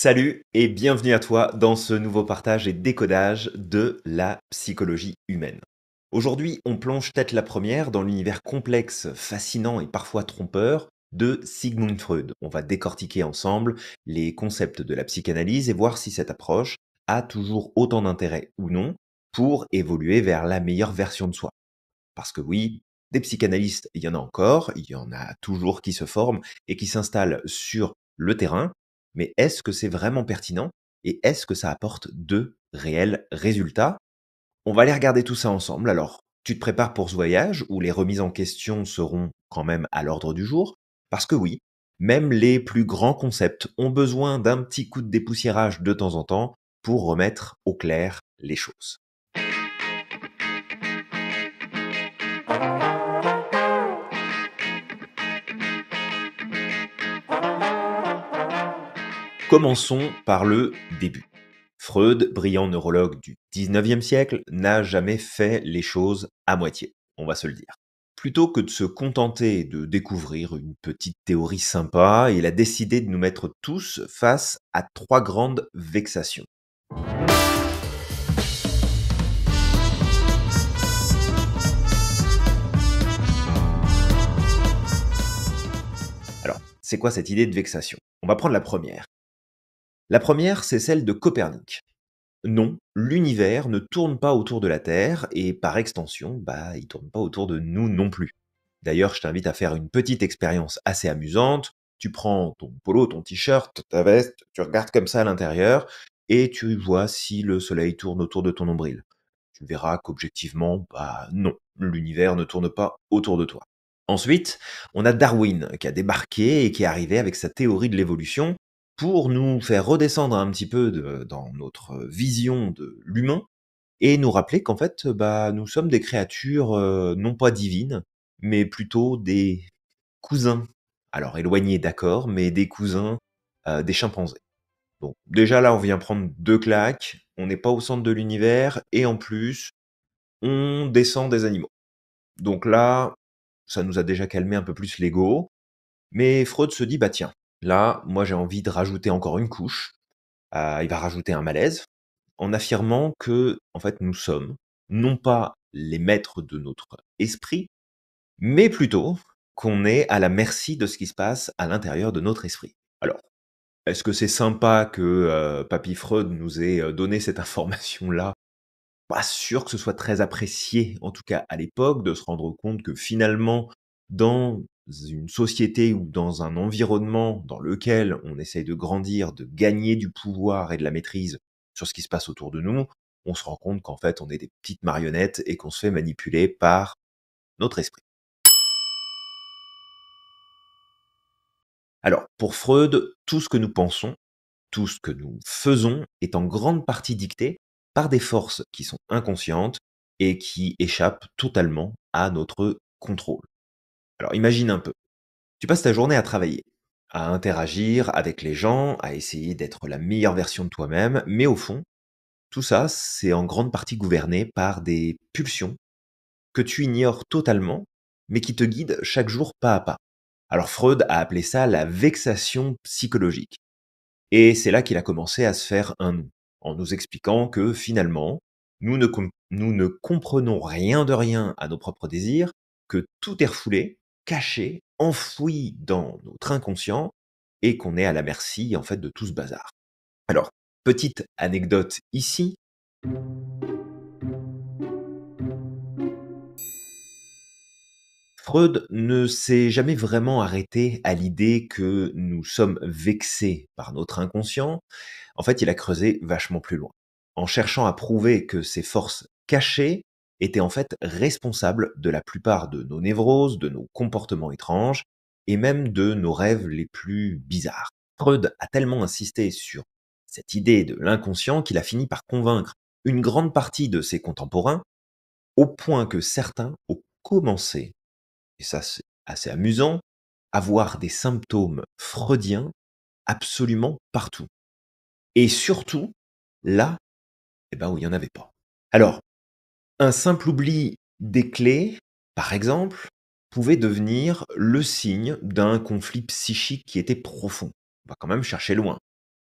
Salut et bienvenue à toi dans ce nouveau partage et décodage de la psychologie humaine. Aujourd'hui, on plonge tête la première dans l'univers complexe, fascinant et parfois trompeur de Sigmund Freud. On va décortiquer ensemble les concepts de la psychanalyse et voir si cette approche a toujours autant d'intérêt ou non pour évoluer vers la meilleure version de soi. Parce que oui, des psychanalystes, il y en a encore, il y en a toujours qui se forment et qui s'installent sur le terrain, mais est-ce que c'est vraiment pertinent et est-ce que ça apporte de réels résultats? On va aller regarder tout ça ensemble. Alors, tu te prépares pour ce voyage où les remises en question seront quand même à l'ordre du jour, parce que oui, même les plus grands concepts ont besoin d'un petit coup de dépoussiérage de temps en temps pour remettre au clair les choses. Commençons par le début. Freud, brillant neurologue du 19e siècle, n'a jamais fait les choses à moitié, on va se le dire. Plutôt que de se contenter de découvrir une petite théorie sympa, il a décidé de nous mettre tous face à trois grandes vexations. Alors, c'est quoi cette idée de vexation? On va prendre la première. La première, c'est celle de Copernic. Non, l'univers ne tourne pas autour de la Terre et par extension, bah, il tourne pas autour de nous non plus. D'ailleurs, je t'invite à faire une petite expérience assez amusante. Tu prends ton polo, ton t-shirt, ta veste, tu regardes comme ça à l'intérieur et tu vois si le soleil tourne autour de ton nombril. Tu verras qu'objectivement, bah non, l'univers ne tourne pas autour de toi. Ensuite, on a Darwin qui a débarqué et qui est arrivé avec sa théorie de l'évolution pour nous faire redescendre un petit peu dans notre vision de l'humain et nous rappeler qu'en fait, bah, nous sommes des créatures euh, non pas divines, mais plutôt des cousins. Alors éloignés, d'accord, mais des cousins euh, des chimpanzés. Bon, déjà là, on vient prendre deux claques, on n'est pas au centre de l'univers, et en plus, on descend des animaux. Donc là, ça nous a déjà calmé un peu plus l'ego, mais Freud se dit, bah tiens, Là, moi, j'ai envie de rajouter encore une couche. Euh, il va rajouter un malaise en affirmant que, en fait, nous sommes non pas les maîtres de notre esprit, mais plutôt qu'on est à la merci de ce qui se passe à l'intérieur de notre esprit. Alors, est-ce que c'est sympa que euh, Papy Freud nous ait euh, donné cette information-là? Pas sûr que ce soit très apprécié, en tout cas à l'époque, de se rendre compte que finalement, dans une société ou dans un environnement dans lequel on essaye de grandir, de gagner du pouvoir et de la maîtrise sur ce qui se passe autour de nous, on se rend compte qu'en fait on est des petites marionnettes et qu'on se fait manipuler par notre esprit. Alors, pour Freud, tout ce que nous pensons, tout ce que nous faisons est en grande partie dicté par des forces qui sont inconscientes et qui échappent totalement à notre contrôle. Alors imagine un peu. Tu passes ta journée à travailler, à interagir avec les gens, à essayer d'être la meilleure version de toi-même, mais au fond, tout ça, c'est en grande partie gouverné par des pulsions que tu ignores totalement, mais qui te guident chaque jour pas à pas. Alors Freud a appelé ça la vexation psychologique. Et c'est là qu'il a commencé à se faire un nom, en nous expliquant que finalement, nous ne, nous ne comprenons rien de rien à nos propres désirs, que tout est refoulé, caché, enfoui dans notre inconscient et qu'on est à la merci en fait de tout ce bazar. Alors, petite anecdote ici. Freud ne s'est jamais vraiment arrêté à l'idée que nous sommes vexés par notre inconscient. En fait, il a creusé vachement plus loin, en cherchant à prouver que ces forces cachées était en fait responsable de la plupart de nos névroses, de nos comportements étranges, et même de nos rêves les plus bizarres. Freud a tellement insisté sur cette idée de l'inconscient qu'il a fini par convaincre une grande partie de ses contemporains, au point que certains ont commencé, et ça c'est assez amusant, à voir des symptômes freudiens absolument partout. Et surtout, là, eh ben, où il n'y en avait pas. Alors, un simple oubli des clés, par exemple, pouvait devenir le signe d'un conflit psychique qui était profond. On va quand même chercher loin.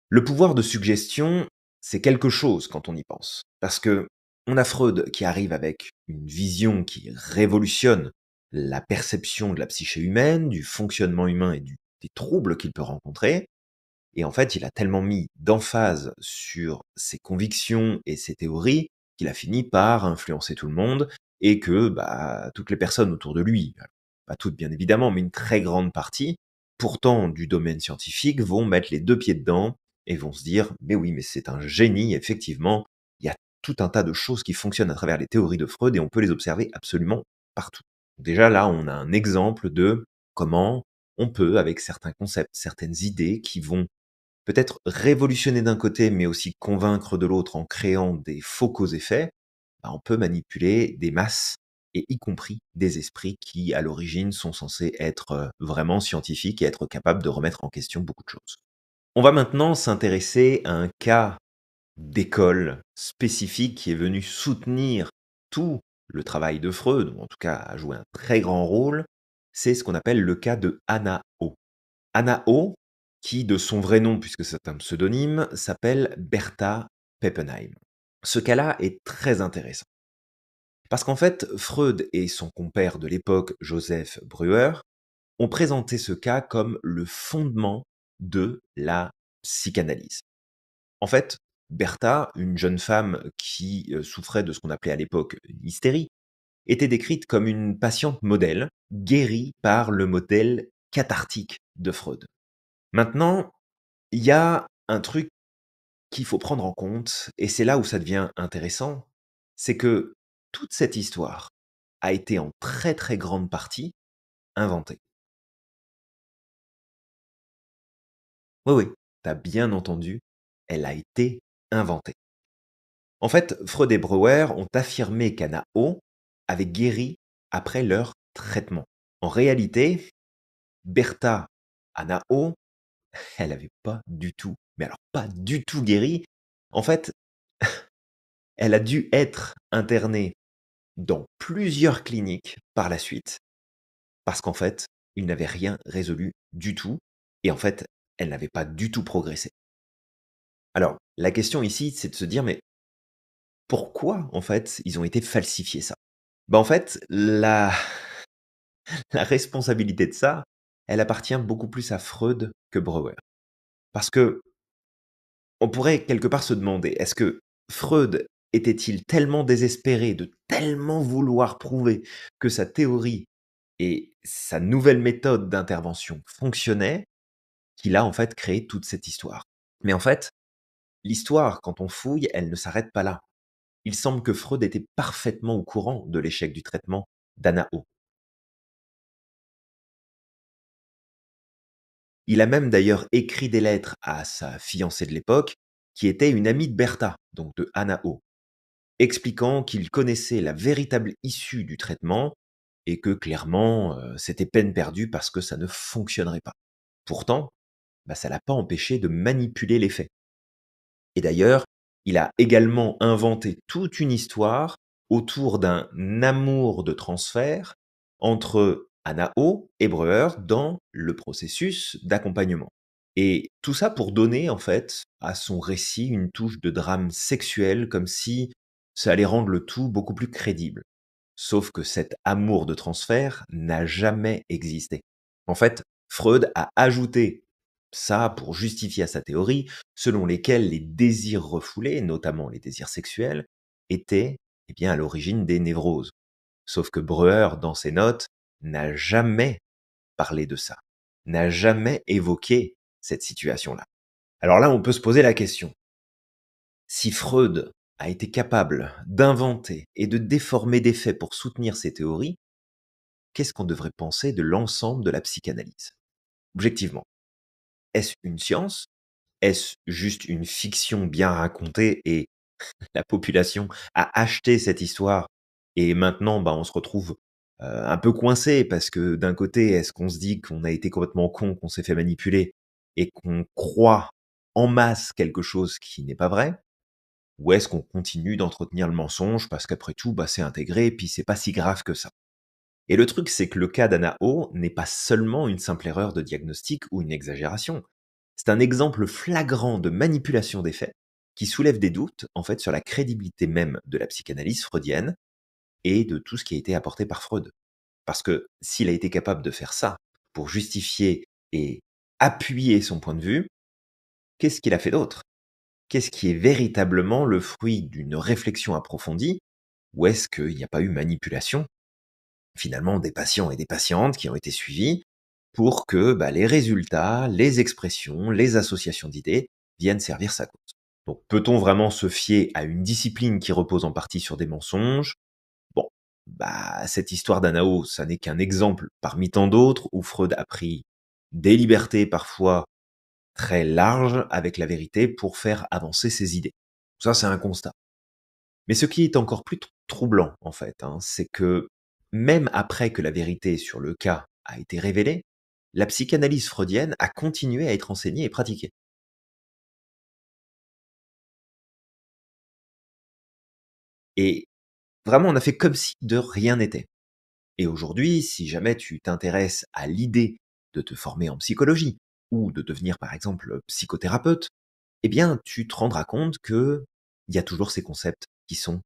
Le pouvoir de suggestion, c'est quelque chose quand on y pense. Parce que on a Freud qui arrive avec une vision qui révolutionne la perception de la psyché humaine, du fonctionnement humain et des troubles qu'il peut rencontrer. Et en fait, il a tellement mis d'emphase sur ses convictions et ses théories qu'il a fini par influencer tout le monde et que bah, toutes les personnes autour de lui, pas toutes bien évidemment, mais une très grande partie, pourtant du domaine scientifique, vont mettre les deux pieds dedans et vont se dire, mais oui, mais c'est un génie, effectivement, il y a tout un tas de choses qui fonctionnent à travers les théories de Freud et on peut les observer absolument partout. Déjà là, on a un exemple de comment on peut, avec certains concepts, certaines idées qui vont peut-être révolutionner d'un côté, mais aussi convaincre de l'autre en créant des faux cause-effets, bah, on peut manipuler des masses et y compris des esprits qui, à l'origine, sont censés être euh, vraiment scientifiques et être capables de remettre en question beaucoup de choses. On va maintenant s'intéresser à un cas d'école spécifique qui est venu soutenir tout le travail de Freud, ou en tout cas a joué un très grand rôle, c'est ce qu'on appelle le cas de Anna O. Anna O, qui de son vrai nom, puisque c'est un pseudonyme, s'appelle Bertha Peppenheim. Ce cas-là est très intéressant. Parce qu'en fait, Freud et son compère de l'époque, Joseph Breuer, ont présenté ce cas comme le fondement de la psychanalyse. En fait, Bertha, une jeune femme qui euh, souffrait de ce qu'on appelait à l'époque une hystérie, était décrite comme une patiente modèle, guérie par le modèle cathartique de Freud. Maintenant, il y a un truc qu'il faut prendre en compte, et c'est là où ça devient intéressant, c'est que toute cette histoire a été en très très grande partie inventée. Oui, oui, t'as bien entendu, elle a été inventée. En fait, Freud et Breuer ont affirmé qu'Anna O avait guéri après leur traitement. En réalité, Bertha Anna O, elle n'avait pas du tout, mais alors pas du tout guéri. En fait, elle a dû être internée dans plusieurs cliniques par la suite, parce qu'en fait, il n'avait rien résolu du tout, et en fait, elle n'avait pas du tout progressé. Alors, la question ici, c'est de se dire, mais pourquoi, en fait, ils ont été falsifiés ça? Bah, en fait, la la responsabilité de ça, elle appartient beaucoup plus à Freud que Breuer. Parce que on pourrait quelque part se demander, est-ce que Freud était-il tellement désespéré de tellement vouloir prouver que sa théorie et sa nouvelle méthode d'intervention fonctionnaient, qu'il a en fait créé toute cette histoire? Mais en fait, l'histoire, quand on fouille, elle ne s'arrête pas là. Il semble que Freud était parfaitement au courant de l'échec du traitement d'Anna O. Il a même d'ailleurs écrit des lettres à sa fiancée de l'époque, qui était une amie de Bertha, donc de Anna O, expliquant qu'il connaissait la véritable issue du traitement et que clairement euh, c'était peine perdue parce que ça ne fonctionnerait pas. Pourtant, bah, ça l'a pas empêché de manipuler les faits. Et d'ailleurs, il a également inventé toute une histoire autour d'un amour de transfert entre Anao et Breuer dans le processus d'accompagnement. Et tout ça pour donner en fait à son récit une touche de drame sexuel comme si ça allait rendre le tout beaucoup plus crédible. Sauf que cet amour de transfert n'a jamais existé. En fait, Freud a ajouté ça pour justifier à sa théorie, selon lesquelles les désirs refoulés, notamment les désirs sexuels, étaient eh bien, à l'origine des névroses. Sauf que Breuer, dans ses notes, n'a jamais parlé de ça, n'a jamais évoqué cette situation-là. Alors là, on peut se poser la question. Si Freud a été capable d'inventer et de déformer des faits pour soutenir ses théories, qu'est-ce qu'on devrait penser de l'ensemble de la psychanalyse? Objectivement, est-ce une science? Est-ce juste une fiction bien racontée et la population a acheté cette histoire et maintenant bah, on se retrouve un peu coincé parce que d'un côté, est-ce qu'on se dit qu'on a été complètement con, qu'on s'est fait manipuler et qu'on croit en masse quelque chose qui n'est pas vrai? Ou est-ce qu'on continue d'entretenir le mensonge parce qu'après tout, bah, c'est intégré et puis c'est pas si grave que ça? Et le truc, c'est que le cas d'Anna O n'est pas seulement une simple erreur de diagnostic ou une exagération. C'est un exemple flagrant de manipulation des faits qui soulève des doutes en fait sur la crédibilité même de la psychanalyse freudienne et de tout ce qui a été apporté par Freud. Parce que s'il a été capable de faire ça pour justifier et appuyer son point de vue, qu'est-ce qu'il a fait d'autre? Qu'est-ce qui est véritablement le fruit d'une réflexion approfondie? Ou est-ce qu'il n'y a pas eu manipulation finalement des patients et des patientes qui ont été suivis pour que bah, les résultats, les expressions, les associations d'idées viennent servir sa cause? Donc peut-on vraiment se fier à une discipline qui repose en partie sur des mensonges bah cette histoire d'Anao, ça n'est qu'un exemple parmi tant d'autres où Freud a pris des libertés parfois très larges avec la vérité pour faire avancer ses idées. Ça, c'est un constat. Mais ce qui est encore plus troublant, en fait, hein, c'est que même après que la vérité sur le cas a été révélée, la psychanalyse freudienne a continué à être enseignée et pratiquée. Et vraiment, on a fait comme si de rien n'était. Et aujourd'hui, si jamais tu t'intéresses à l'idée de te former en psychologie ou de devenir par exemple psychothérapeute, eh bien, tu te rendras compte que il y a toujours ces concepts qui sont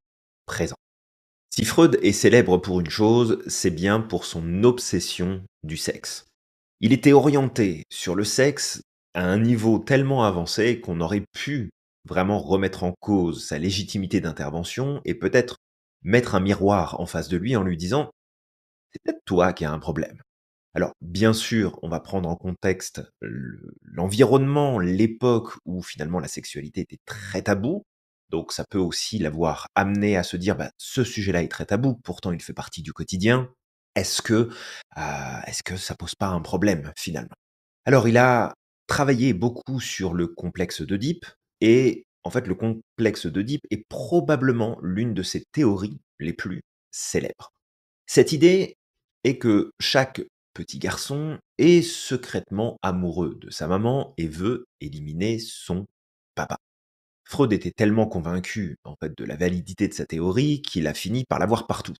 présents. Si Freud est célèbre pour une chose, c'est bien pour son obsession du sexe. Il était orienté sur le sexe à un niveau tellement avancé qu'on aurait pu vraiment remettre en cause sa légitimité d'intervention et peut-être mettre un miroir en face de lui en lui disant c'est peut-être toi qui as un problème. Alors, bien sûr, on va prendre en contexte l'environnement, l'époque où finalement la sexualité était très tabou. Donc, ça peut aussi l'avoir amené à se dire, bah, ce sujet-là est très tabou, pourtant il fait partie du quotidien. Est-ce que, euh, est-ce que ça pose pas un problème finalement? Alors, il a travaillé beaucoup sur le complexe d'Oedipe, et en fait, le complexe d'Oedipe est probablement l'une de ses théories les plus célèbres. Cette idée est que chaque petit garçon est secrètement amoureux de sa maman et veut éliminer son papa. Freud était tellement convaincu en fait de la validité de sa théorie qu'il a fini par l'avoir partout.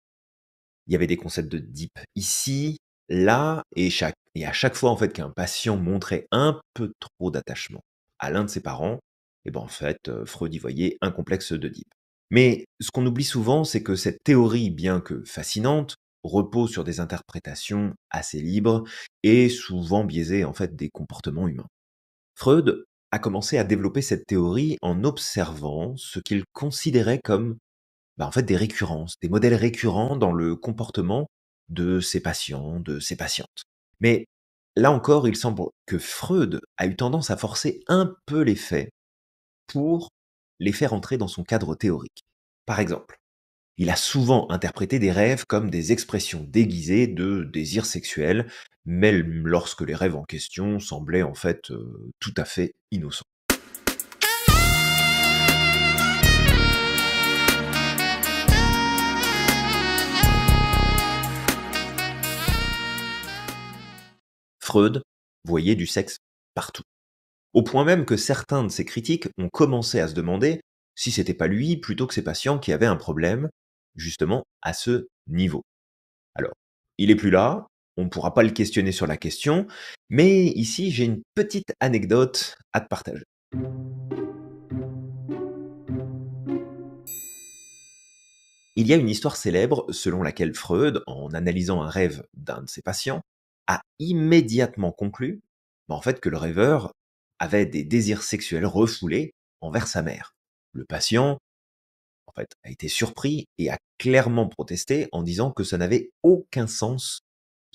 Il y avait des concepts de deep ici, là et, chaque, et à chaque fois en fait qu'un patient montrait un peu trop d'attachement à l'un de ses parents, et ben en fait euh, Freud y voyait un complexe deep. Mais ce qu'on oublie souvent, c'est que cette théorie, bien que fascinante, repose sur des interprétations assez libres et souvent biaisées en fait des comportements humains. Freud a commencé à développer cette théorie en observant ce qu'il considérait comme bah, en fait des récurrences, des modèles récurrents dans le comportement de ses patients, de ses patientes. Mais là encore, il semble que Freud a eu tendance à forcer un peu les faits pour les faire entrer dans son cadre théorique. Par exemple, il a souvent interprété des rêves comme des expressions déguisées de désir sexuel, même lorsque les rêves en question semblaient en fait euh, tout à fait innocents. Freud voyait du sexe partout. Au point même que certains de ses critiques ont commencé à se demander si c'était pas lui plutôt que ses patients qui avaient un problème, justement à ce niveau. Alors, il est plus là, on ne pourra pas le questionner sur la question, mais ici j'ai une petite anecdote à te partager. Il y a une histoire célèbre selon laquelle Freud, en analysant un rêve d'un de ses patients, a immédiatement conclu bah, en fait que le rêveur avait des désirs sexuels refoulés envers sa mère. Le patient en fait, a été surpris et a clairement protesté en disant que ça n'avait aucun sens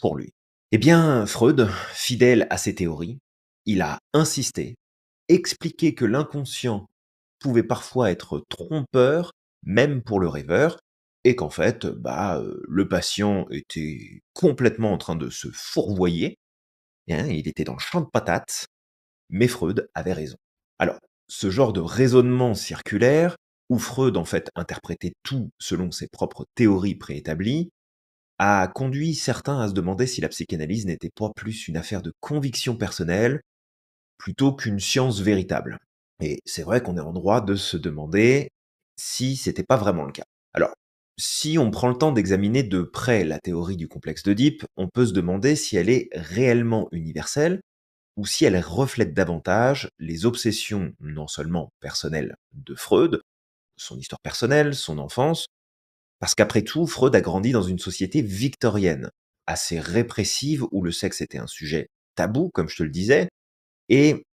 pour lui. Eh bien, Freud, fidèle à ses théories, il a insisté, expliqué que l'inconscient pouvait parfois être trompeur, même pour le rêveur, et qu'en fait, bah, euh, le patient était complètement en train de se fourvoyer, hein, il était dans le champ de patates, mais Freud avait raison. Alors, ce genre de raisonnement circulaire, où Freud en fait interprétait tout selon ses propres théories préétablies, a conduit certains à se demander si la psychanalyse n'était pas plus une affaire de conviction personnelle plutôt qu'une science véritable. Et c'est vrai qu'on est en droit de se demander si c'était pas vraiment le cas. Alors, si on prend le temps d'examiner de près la théorie du complexe d'Oedipe, on peut se demander si elle est réellement universelle ou si elle reflète davantage les obsessions non seulement personnelles de Freud, son histoire personnelle, son enfance, parce qu'après tout, Freud a grandi dans une société victorienne, assez répressive, où le sexe était un sujet tabou, comme je te le disais, et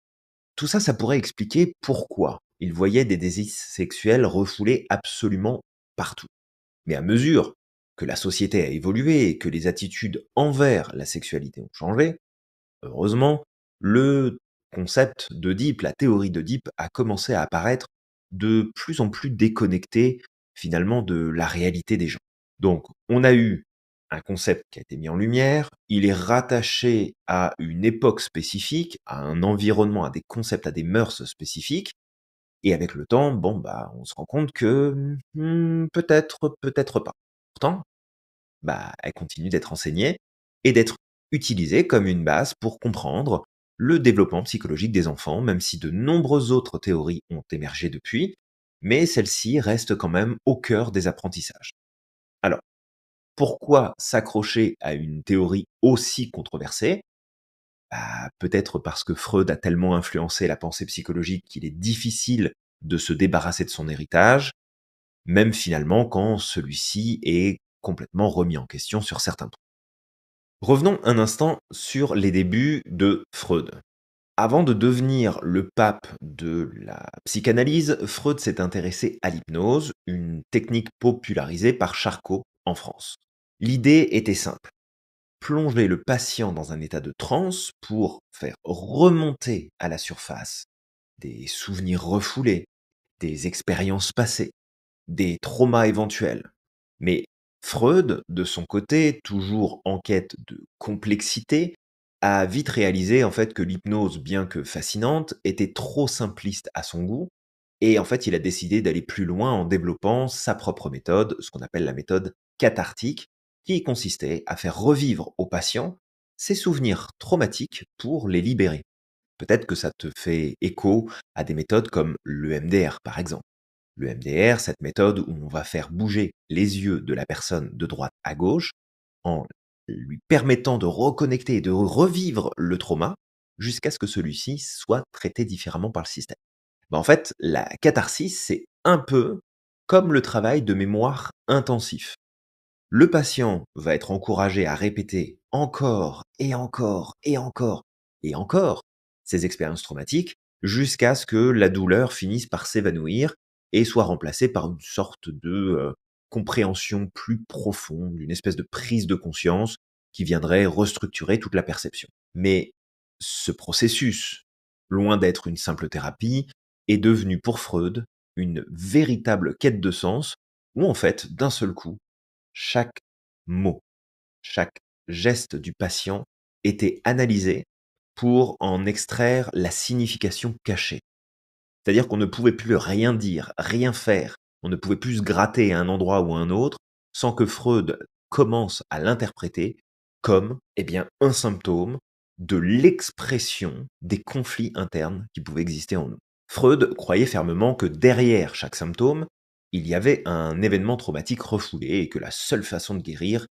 tout ça, ça pourrait expliquer pourquoi il voyait des désirs sexuels refoulés absolument partout. Mais à mesure que la société a évolué et que les attitudes envers la sexualité ont changé, heureusement, le concept d'Oedipe, la théorie d'Oedipe, a commencé à apparaître de plus en plus déconnecté finalement de la réalité des gens. Donc, on a eu un concept qui a été mis en lumière, il est rattaché à une époque spécifique, à un environnement, à des concepts, à des mœurs spécifiques, et avec le temps, bon, bah, on se rend compte que hmm, peut-être, peut-être pas. Pourtant, bah, elle continue d'être enseignée et d'être utilisée comme une base pour comprendre le développement psychologique des enfants, même si de nombreuses autres théories ont émergé depuis, mais celle-ci reste quand même au cœur des apprentissages. Alors, pourquoi s'accrocher à une théorie aussi controversée? Bah, Peut-être parce que Freud a tellement influencé la pensée psychologique qu'il est difficile de se débarrasser de son héritage, même finalement quand celui-ci est complètement remis en question sur certains points. Revenons un instant sur les débuts de Freud. Avant de devenir le pape de la psychanalyse, Freud s'est intéressé à l'hypnose, une technique popularisée par Charcot en France. L'idée était simple. Plonger le patient dans un état de transe pour faire remonter à la surface des souvenirs refoulés, des expériences passées, des traumas éventuels. Mais Freud, de son côté, toujours en quête de complexité, a vite réalisé en fait que l'hypnose, bien que fascinante, était trop simpliste à son goût, et en fait il a décidé d'aller plus loin en développant sa propre méthode, ce qu'on appelle la méthode cathartique, qui consistait à faire revivre aux patients ses souvenirs traumatiques pour les libérer. Peut-être que ça te fait écho à des méthodes comme le MDR par exemple. Le MDR, cette méthode où on va faire bouger les yeux de la personne de droite à gauche en lui permettant de reconnecter et de revivre le trauma jusqu'à ce que celui-ci soit traité différemment par le système. Ben, en fait, la catharsis, c'est un peu comme le travail de mémoire intensif. Le patient va être encouragé à répéter encore et encore et encore et encore ces expériences traumatiques jusqu'à ce que la douleur finisse par s'évanouir et soit remplacée par une sorte de compréhension plus profonde, une espèce de prise de conscience qui viendrait restructurer toute la perception. Mais ce processus, loin d'être une simple thérapie, est devenu pour Freud une véritable quête de sens où en fait, d'un seul coup, chaque mot, chaque geste du patient était analysé pour en extraire la signification cachée. C'est-à-dire qu'on ne pouvait plus rien dire, rien faire, on ne pouvait plus se gratter à un endroit ou à un autre sans que Freud commence à l'interpréter comme eh bien, un symptôme de l'expression des conflits internes qui pouvaient exister en nous. Freud croyait fermement que derrière chaque symptôme, il y avait un événement traumatique refoulé et que la seule façon de guérir,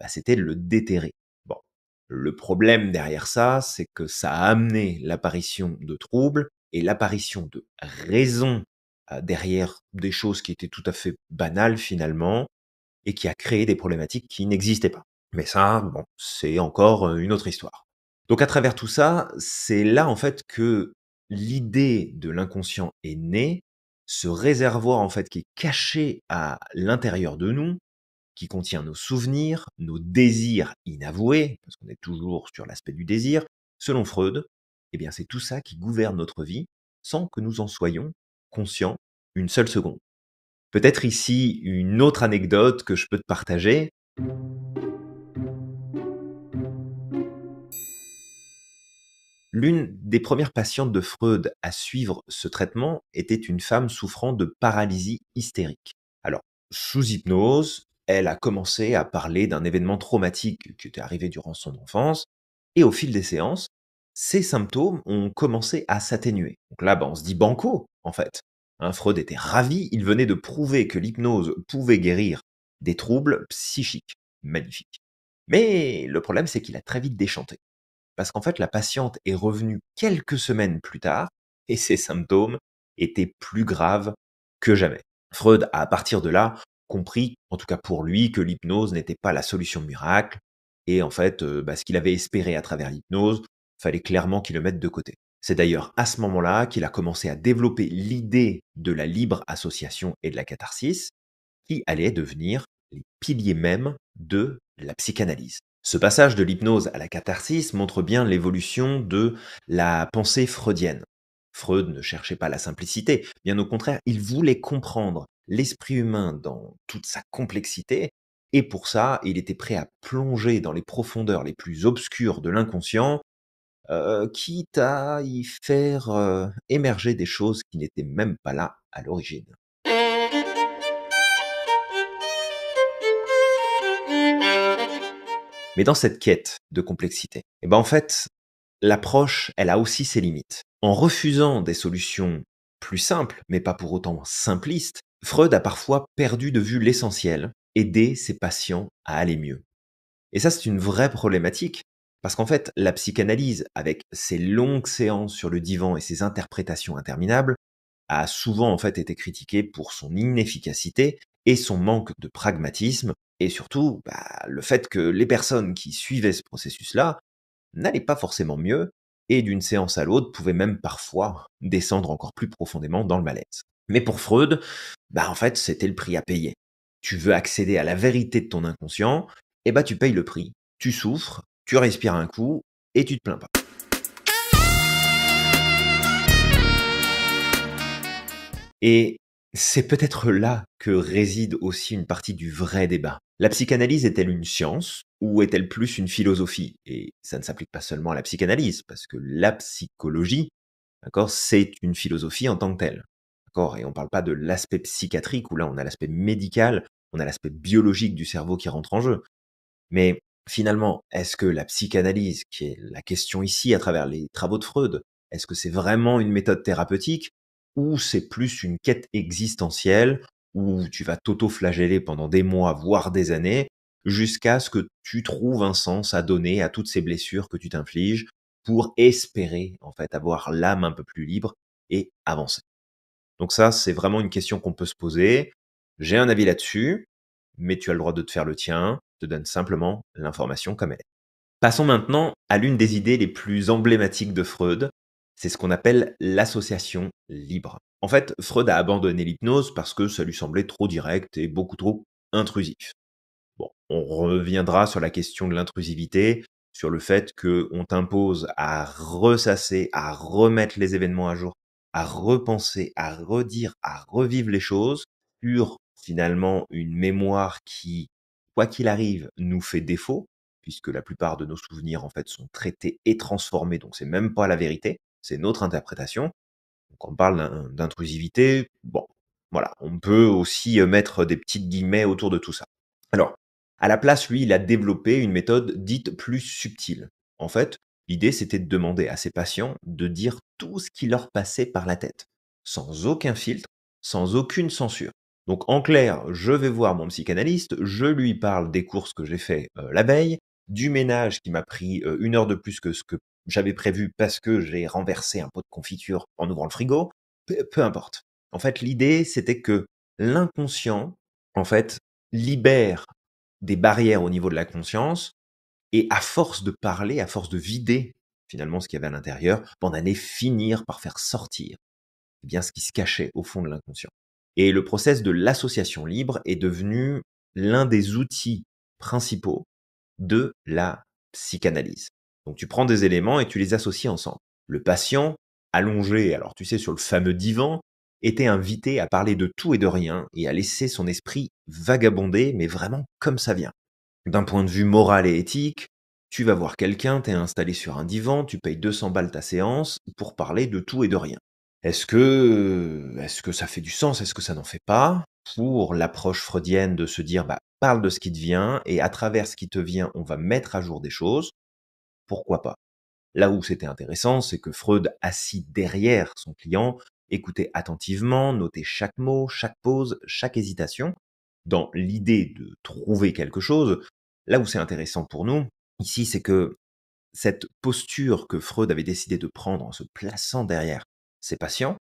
bah, c'était de le déterrer. Bon, le problème derrière ça, c'est que ça a amené l'apparition de troubles et l'apparition de raisons euh, derrière des choses qui étaient tout à fait banales finalement et qui a créé des problématiques qui n'existaient pas. Mais ça, bon, c'est encore euh, une autre histoire. Donc à travers tout ça, c'est là en fait que l'idée de l'inconscient est née, ce réservoir en fait qui est caché à l'intérieur de nous, qui contient nos souvenirs, nos désirs inavoués, parce qu'on est toujours sur l'aspect du désir, selon Freud, eh bien c'est tout ça qui gouverne notre vie sans que nous en soyons conscients une seule seconde. Peut-être ici une autre anecdote que je peux te partager. L'une des premières patientes de Freud à suivre ce traitement était une femme souffrant de paralysie hystérique. Alors, sous hypnose, elle a commencé à parler d'un événement traumatique qui était arrivé durant son enfance, et au fil des séances, ces symptômes ont commencé à s'atténuer. Donc là, bah, on se dit banco, en fait. Hein, Freud était ravi, il venait de prouver que l'hypnose pouvait guérir des troubles psychiques. Magnifique. Mais le problème, c'est qu'il a très vite déchanté. parce qu'en fait, la patiente est revenue quelques semaines plus tard et ses symptômes étaient plus graves que jamais. Freud a à partir de là compris, en tout cas pour lui, que l'hypnose n'était pas la solution miracle et en fait, euh, bah, ce qu'il avait espéré à travers l'hypnose, fallait clairement qu'il le mette de côté. C'est d'ailleurs à ce moment-là qu'il a commencé à développer l'idée de la libre association et de la catharsis, qui allaient devenir les piliers mêmes de la psychanalyse. Ce passage de l'hypnose à la catharsis montre bien l'évolution de la pensée freudienne. Freud ne cherchait pas la simplicité, bien au contraire, il voulait comprendre l'esprit humain dans toute sa complexité, et pour ça, il était prêt à plonger dans les profondeurs les plus obscures de l'inconscient, quitte à y faire émerger des choses qui n'étaient même pas là à l'origine. Mais dans cette quête de complexité, eh ben en fait, l'approche, elle a aussi ses limites. En refusant des solutions plus simples, mais pas pour autant simplistes, Freud a parfois perdu de vue l'essentiel, aider ses patients à aller mieux. Et ça, c'est une vraie problématique, parce qu'en fait, la psychanalyse, avec ses longues séances sur le divan et ses interprétations interminables, a souvent en fait été critiquée pour son inefficacité et son manque de pragmatisme, et surtout bah, le fait que les personnes qui suivaient ce processus-là n'allaient pas forcément mieux, et d'une séance à l'autre pouvaient même parfois descendre encore plus profondément dans le malaise. Mais pour Freud, bah en fait c'était le prix à payer. Tu veux accéder à la vérité de ton inconscient, et eh bah tu payes le prix. Tu souffres, tu respires un coup, et tu te plains pas. Et c'est peut-être là que réside aussi une partie du vrai débat. La psychanalyse est-elle une science ou est-elle plus une philosophie? Et ça ne s'applique pas seulement à la psychanalyse, parce que la psychologie, d'accord, c'est une philosophie en tant que telle. D'accord? Et on ne parle pas de l'aspect psychiatrique, où là on a l'aspect médical, on a l'aspect biologique du cerveau qui rentre en jeu. Mais finalement, est-ce que la psychanalyse, qui est la question ici à travers les travaux de Freud, est-ce que c'est vraiment une méthode thérapeutique ou c'est plus une quête existentielle où tu vas t'auto-flageller pendant des mois, voire des années, jusqu'à ce que tu trouves un sens à donner à toutes ces blessures que tu t'infliges pour espérer, en fait, avoir l'âme un peu plus libre et avancer? Donc ça, c'est vraiment une question qu'on peut se poser. J'ai un avis là-dessus, mais tu as le droit de te faire le tien. Te donne simplement l'information comme elle est. Passons maintenant à l'une des idées les plus emblématiques de Freud, c'est ce qu'on appelle l'association libre. En fait, Freud a abandonné l'hypnose parce que ça lui semblait trop direct et beaucoup trop intrusif. Bon, on reviendra sur la question de l'intrusivité, sur le fait qu'on t'impose à ressasser, à remettre les événements à jour, à repenser, à redire, à revivre les choses sur finalement une mémoire qui, quoi qu'il arrive, nous fait défaut, puisque la plupart de nos souvenirs en fait sont traités et transformés, donc c'est même pas la vérité c'est notre interprétation. Donc on parle d'intrusivité, bon, voilà, on peut aussi euh, mettre des petites guillemets autour de tout ça. Alors, à la place, lui, il a développé une méthode dite plus subtile. En fait, l'idée, c'était de demander à ses patients de dire tout ce qui leur passait par la tête, sans aucun filtre, sans aucune censure. Donc en clair, je vais voir mon psychanalyste, je lui parle des courses que j'ai fait euh, la veille, du ménage qui m'a pris euh, une heure de plus que ce que j'avais prévu parce que j'ai renversé un pot de confiture en ouvrant le frigo, peu, importe. En fait, l'idée, c'était que l'inconscient, en fait, libère des barrières au niveau de la conscience, et à force de parler, à force de vider finalement ce qu'il y avait à l'intérieur, on allait finir par faire sortir eh bien ce qui se cachait au fond de l'inconscient. Et le process de l'association libre est devenu l'un des outils principaux de la psychanalyse. Donc tu prends des éléments et tu les associes ensemble. Le patient, allongé, alors tu sais, sur le fameux divan, était invité à parler de tout et de rien et à laisser son esprit vagabonder, mais vraiment comme ça vient. D'un point de vue moral et éthique, tu vas voir quelqu'un, t'es installé sur un divan, tu payes 200 balles ta séance pour parler de tout et de rien. Est-ce que, est-ce que ça fait du sens? Est-ce que ça n'en fait pas? Pour l'approche freudienne de se dire, bah, parle de ce qui te vient et à travers ce qui te vient, on va mettre à jour des choses. Pourquoi pas? Là où c'était intéressant, c'est que Freud, assis derrière son client, écoutait attentivement, notait chaque mot, chaque pause, chaque hésitation, dans l'idée de trouver quelque chose. Là où c'est intéressant pour nous, ici, c'est que cette posture que Freud avait décidé de prendre en se plaçant derrière ses patients,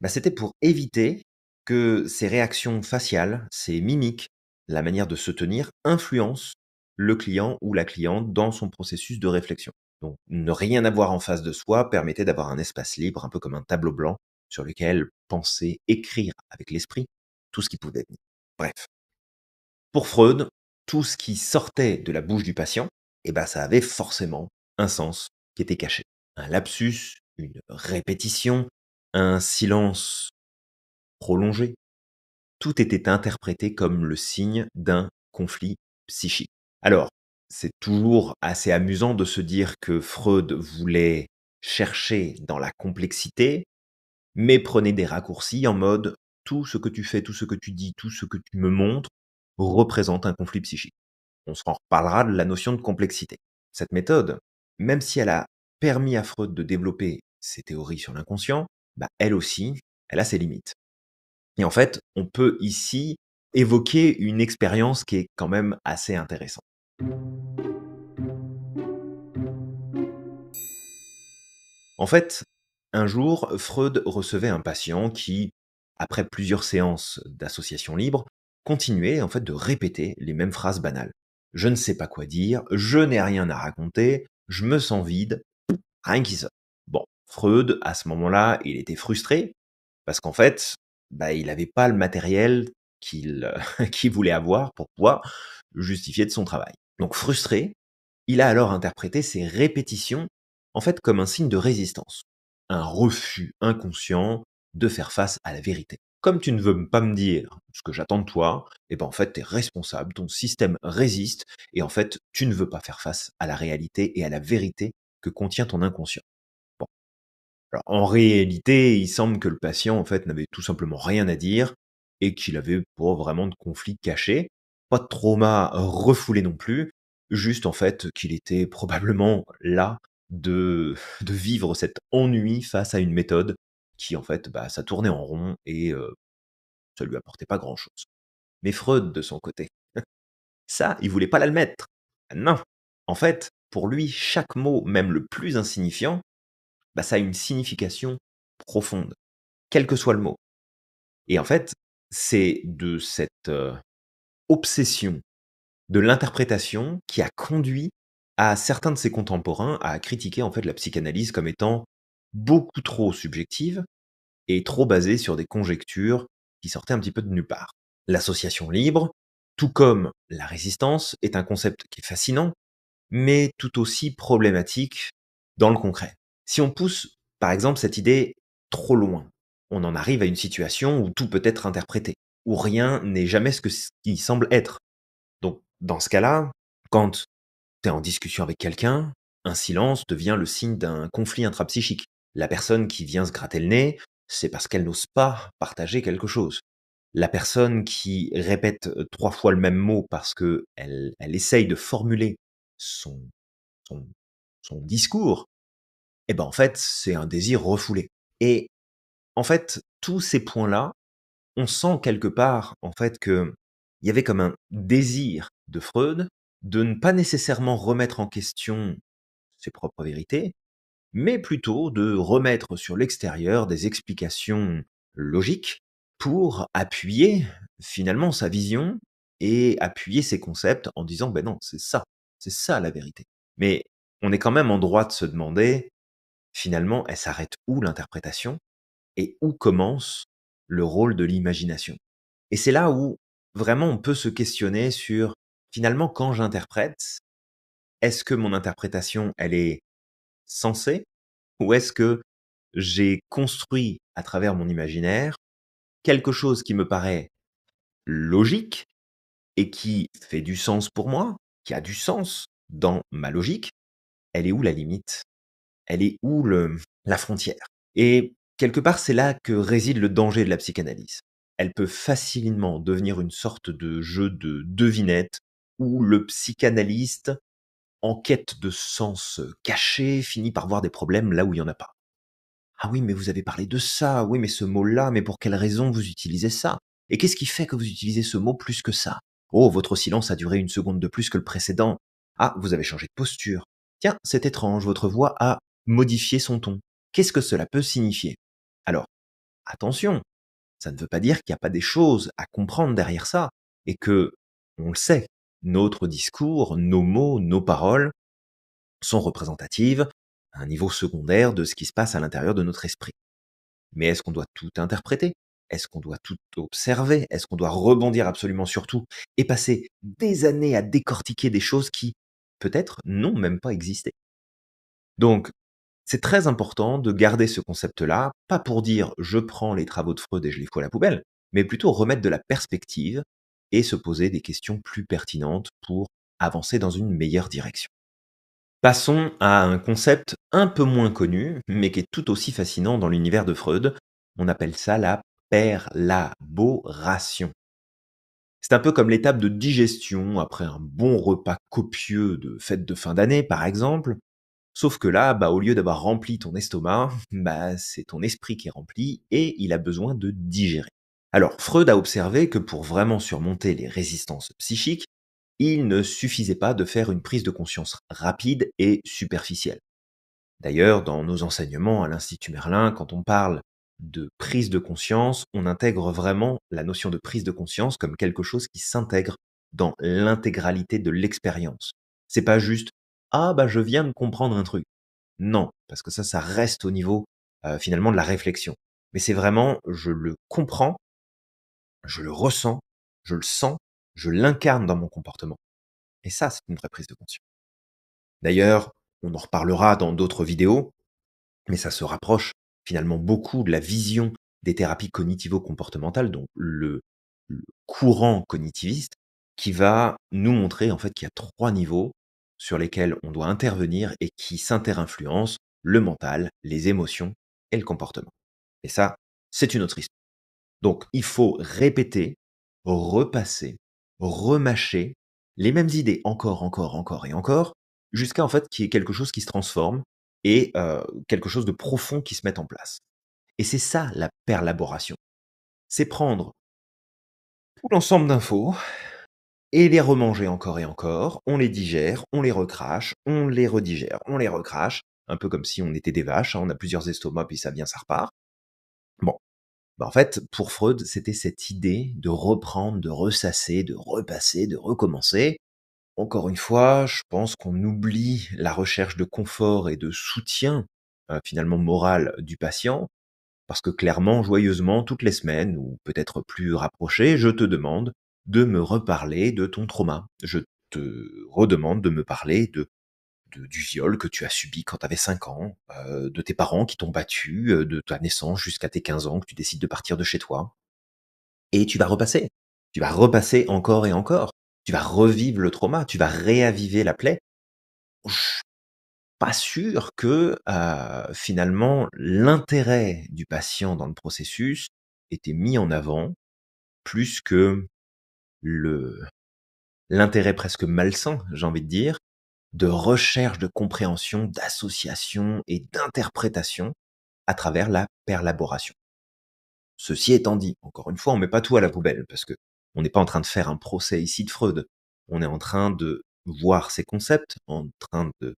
bah, c'était pour éviter que ces réactions faciales, ces mimiques, la manière de se tenir influencent le client ou la cliente dans son processus de réflexion. Donc, ne rien avoir en face de soi permettait d'avoir un espace libre, un peu comme un tableau blanc sur lequel penser, écrire avec l'esprit tout ce qui pouvait venir. Bref. Pour Freud, tout ce qui sortait de la bouche du patient, eh ben, ça avait forcément un sens qui était caché. Un lapsus, une répétition, un silence prolongé. Tout était interprété comme le signe d'un conflit psychique. Alors, c'est toujours assez amusant de se dire que Freud voulait chercher dans la complexité, mais prenait des raccourcis en mode tout ce que tu fais, tout ce que tu dis, tout ce que tu me montres représente un conflit psychique. On s'en reparlera de la notion de complexité. Cette méthode, même si elle a permis à Freud de développer ses théories sur l'inconscient, bah, elle aussi, elle a ses limites. Et en fait, on peut ici évoquer une expérience qui est quand même assez intéressante. En fait, un jour, Freud recevait un patient qui, après plusieurs séances d'association libre, continuait en fait de répéter les mêmes phrases banales. Je ne sais pas quoi dire, je n'ai rien à raconter, je me sens vide, rien qui sort. Freud, à ce moment-là, il était frustré, parce qu'en fait, bah, il n'avait pas le matériel qu'il voulait avoir pour pouvoir justifier de son travail. Donc frustré, il a alors interprété ces répétitions en fait comme un signe de résistance, un refus inconscient de faire face à la vérité. Comme tu ne veux pas me dire ce que j'attends de toi, et eh ben en fait tu es responsable, ton système résiste et en fait tu ne veux pas faire face à la réalité et à la vérité que contient ton inconscient. En réalité, il semble que le patient en fait n'avait tout simplement rien à dire et qu'il avait pas vraiment de conflit caché, pas de trauma refoulé non plus, juste en fait qu'il était probablement là de, vivre cet ennui face à une méthode qui en fait, bah, ça tournait en rond et euh, ça lui apportait pas grand-chose. Mais Freud, de son côté, ça, il voulait pas l'admettre. Non. En fait, pour lui, chaque mot, même le plus insignifiant, bah, ça a une signification profonde, quel que soit le mot. Et en fait, c'est de cette euh, obsession de l'interprétation qui a conduit à certains de ses contemporains à critiquer en fait la psychanalyse comme étant beaucoup trop subjective et trop basée sur des conjectures qui sortaient un petit peu de nulle part. L'association libre, tout comme la résistance, est un concept qui est fascinant, mais tout aussi problématique dans le concret. Si on pousse, par exemple, cette idée trop loin, on en arrive à une situation où tout peut être interprété, où rien n'est jamais ce qui semble être. Donc, dans ce cas-là, quand tu es en discussion avec quelqu'un, un silence devient le signe d'un conflit intrapsychique. La personne qui vient se gratter le nez, c'est parce qu'elle n'ose pas partager quelque chose. La personne qui répète trois fois le même mot parce que elle, essaye de formuler son, discours, eh ben en fait, c'est un désir refoulé. Et en fait, tous ces points-là, on sent quelque part, en fait, que il y avait comme un désir de Freud de ne pas nécessairement remettre en question ses propres vérités, mais plutôt de remettre sur l'extérieur des explications logiques pour appuyer finalement sa vision et appuyer ses concepts en disant ben non, c'est ça, c'est ça la vérité. Mais on est quand même en droit de se demander finalement, elle s'arrête où l'interprétation? Et où commence le rôle de l'imagination? Et c'est là où vraiment on peut se questionner sur finalement quand j'interprète, est-ce que mon interprétation elle est sensé ou est-ce que j'ai construit à travers mon imaginaire quelque chose qui me paraît logique et qui fait du sens pour moi, qui a du sens dans ma logique, elle est où la limite? Elle est où le, la frontière? Et quelque part, c'est là que réside le danger de la psychanalyse. Elle peut facilement devenir une sorte de jeu de devinette où le psychanalyste en quête de sens caché, finit par voir des problèmes là où il n'y en a pas. Ah oui, mais vous avez parlé de ça, oui, mais ce mot-là, mais pour quelle raison vous utilisez ça? Et qu'est-ce qui fait que vous utilisez ce mot plus que ça? Oh, votre silence a duré une seconde de plus que le précédent. Ah, vous avez changé de posture. Tiens, c'est étrange, votre voix a modifié son ton. Qu'est-ce que cela peut signifier? Alors, attention, ça ne veut pas dire qu'il n'y a pas des choses à comprendre derrière ça, et que, on le sait, notre discours, nos mots, nos paroles sont représentatives à un niveau secondaire de ce qui se passe à l'intérieur de notre esprit. Mais est-ce qu'on doit tout interpréter? Est-ce qu'on doit tout observer? Est-ce qu'on doit rebondir absolument sur tout et passer des années à décortiquer des choses qui, peut-être, n'ont même pas existé? Donc, c'est très important de garder ce concept-là, pas pour dire je prends les travaux de Freud et je les fous à la poubelle, mais plutôt remettre de la perspective et se poser des questions plus pertinentes pour avancer dans une meilleure direction. Passons à un concept un peu moins connu, mais qui est tout aussi fascinant dans l'univers de Freud. On appelle ça la perlaboration. C'est un peu comme l'étape de digestion après un bon repas copieux de fête de fin d'année, par exemple. Sauf que là, bah, au lieu d'avoir rempli ton estomac, bah, c'est ton esprit qui est rempli et il a besoin de digérer. Alors, Freud a observé que pour vraiment surmonter les résistances psychiques, il ne suffisait pas de faire une prise de conscience rapide et superficielle. D'ailleurs, dans nos enseignements à l'Institut Merlin, quand on parle de prise de conscience, on intègre vraiment la notion de prise de conscience comme quelque chose qui s'intègre dans l'intégralité de l'expérience. C'est pas juste ah bah je viens de comprendre un truc. Non, parce que ça, ça reste au niveau euh, finalement de la réflexion. Mais c'est vraiment je le comprends, je le ressens, je le sens je l'incarne dans mon comportement. Et ça, c'est une vraie prise de conscience. D'ailleurs, on en reparlera dans d'autres vidéos, mais ça se rapproche finalement beaucoup de la vision des thérapies cognitivo-comportementales, donc le, courant cognitiviste, qui va nous montrer en fait qu'il y a trois niveaux sur lesquels on doit intervenir et qui s'interinfluencent le mental, les émotions et le comportement. Et ça, c'est une autre histoire. Donc, il faut répéter, repasser, remâcher les mêmes idées encore, encore, encore et encore, jusqu'à en fait qu'il y ait quelque chose qui se transforme et quelque chose de profond qui se mette en place. Et c'est ça la perlaboration. C'est prendre tout l'ensemble d'infos et les remanger encore et encore. On les digère, on les recrache, on les redigère, on les recrache. Un peu comme si on était des vaches, hein, on a plusieurs estomacs, puis ça vient, ça repart. Bon, bah, en fait, pour Freud, c'était cette idée de reprendre, de ressasser, de repasser, de recommencer. Encore une fois, je pense qu'on oublie la recherche de confort et de soutien, euh, finalement moral du patient, parce que clairement, joyeusement, toutes les semaines, ou peut-être plus rapprochées, je te demande de me reparler de ton trauma. Je te redemande de me parler de du viol que tu as subi quand tu avais 5 ans, euh, de tes parents qui t'ont battu, euh, de ta naissance jusqu'à tes 15 ans, que tu décides de partir de chez toi. Et tu vas repasser. Tu vas repasser encore et encore. Tu vas revivre le trauma, tu vas réaviver la plaie. Je pas sûr que euh, finalement l'intérêt du patient dans le processus était mis en avant plus que le l'intérêt presque malsain, j'ai envie de dire, de recherche de compréhension, d'association et d'interprétation à travers la perlaboration. Ceci étant dit, encore une fois, on met pas tout à la poubelle parce que on n'est pas en train de faire un procès ici de Freud. On est en train de voir ses concepts, en train de,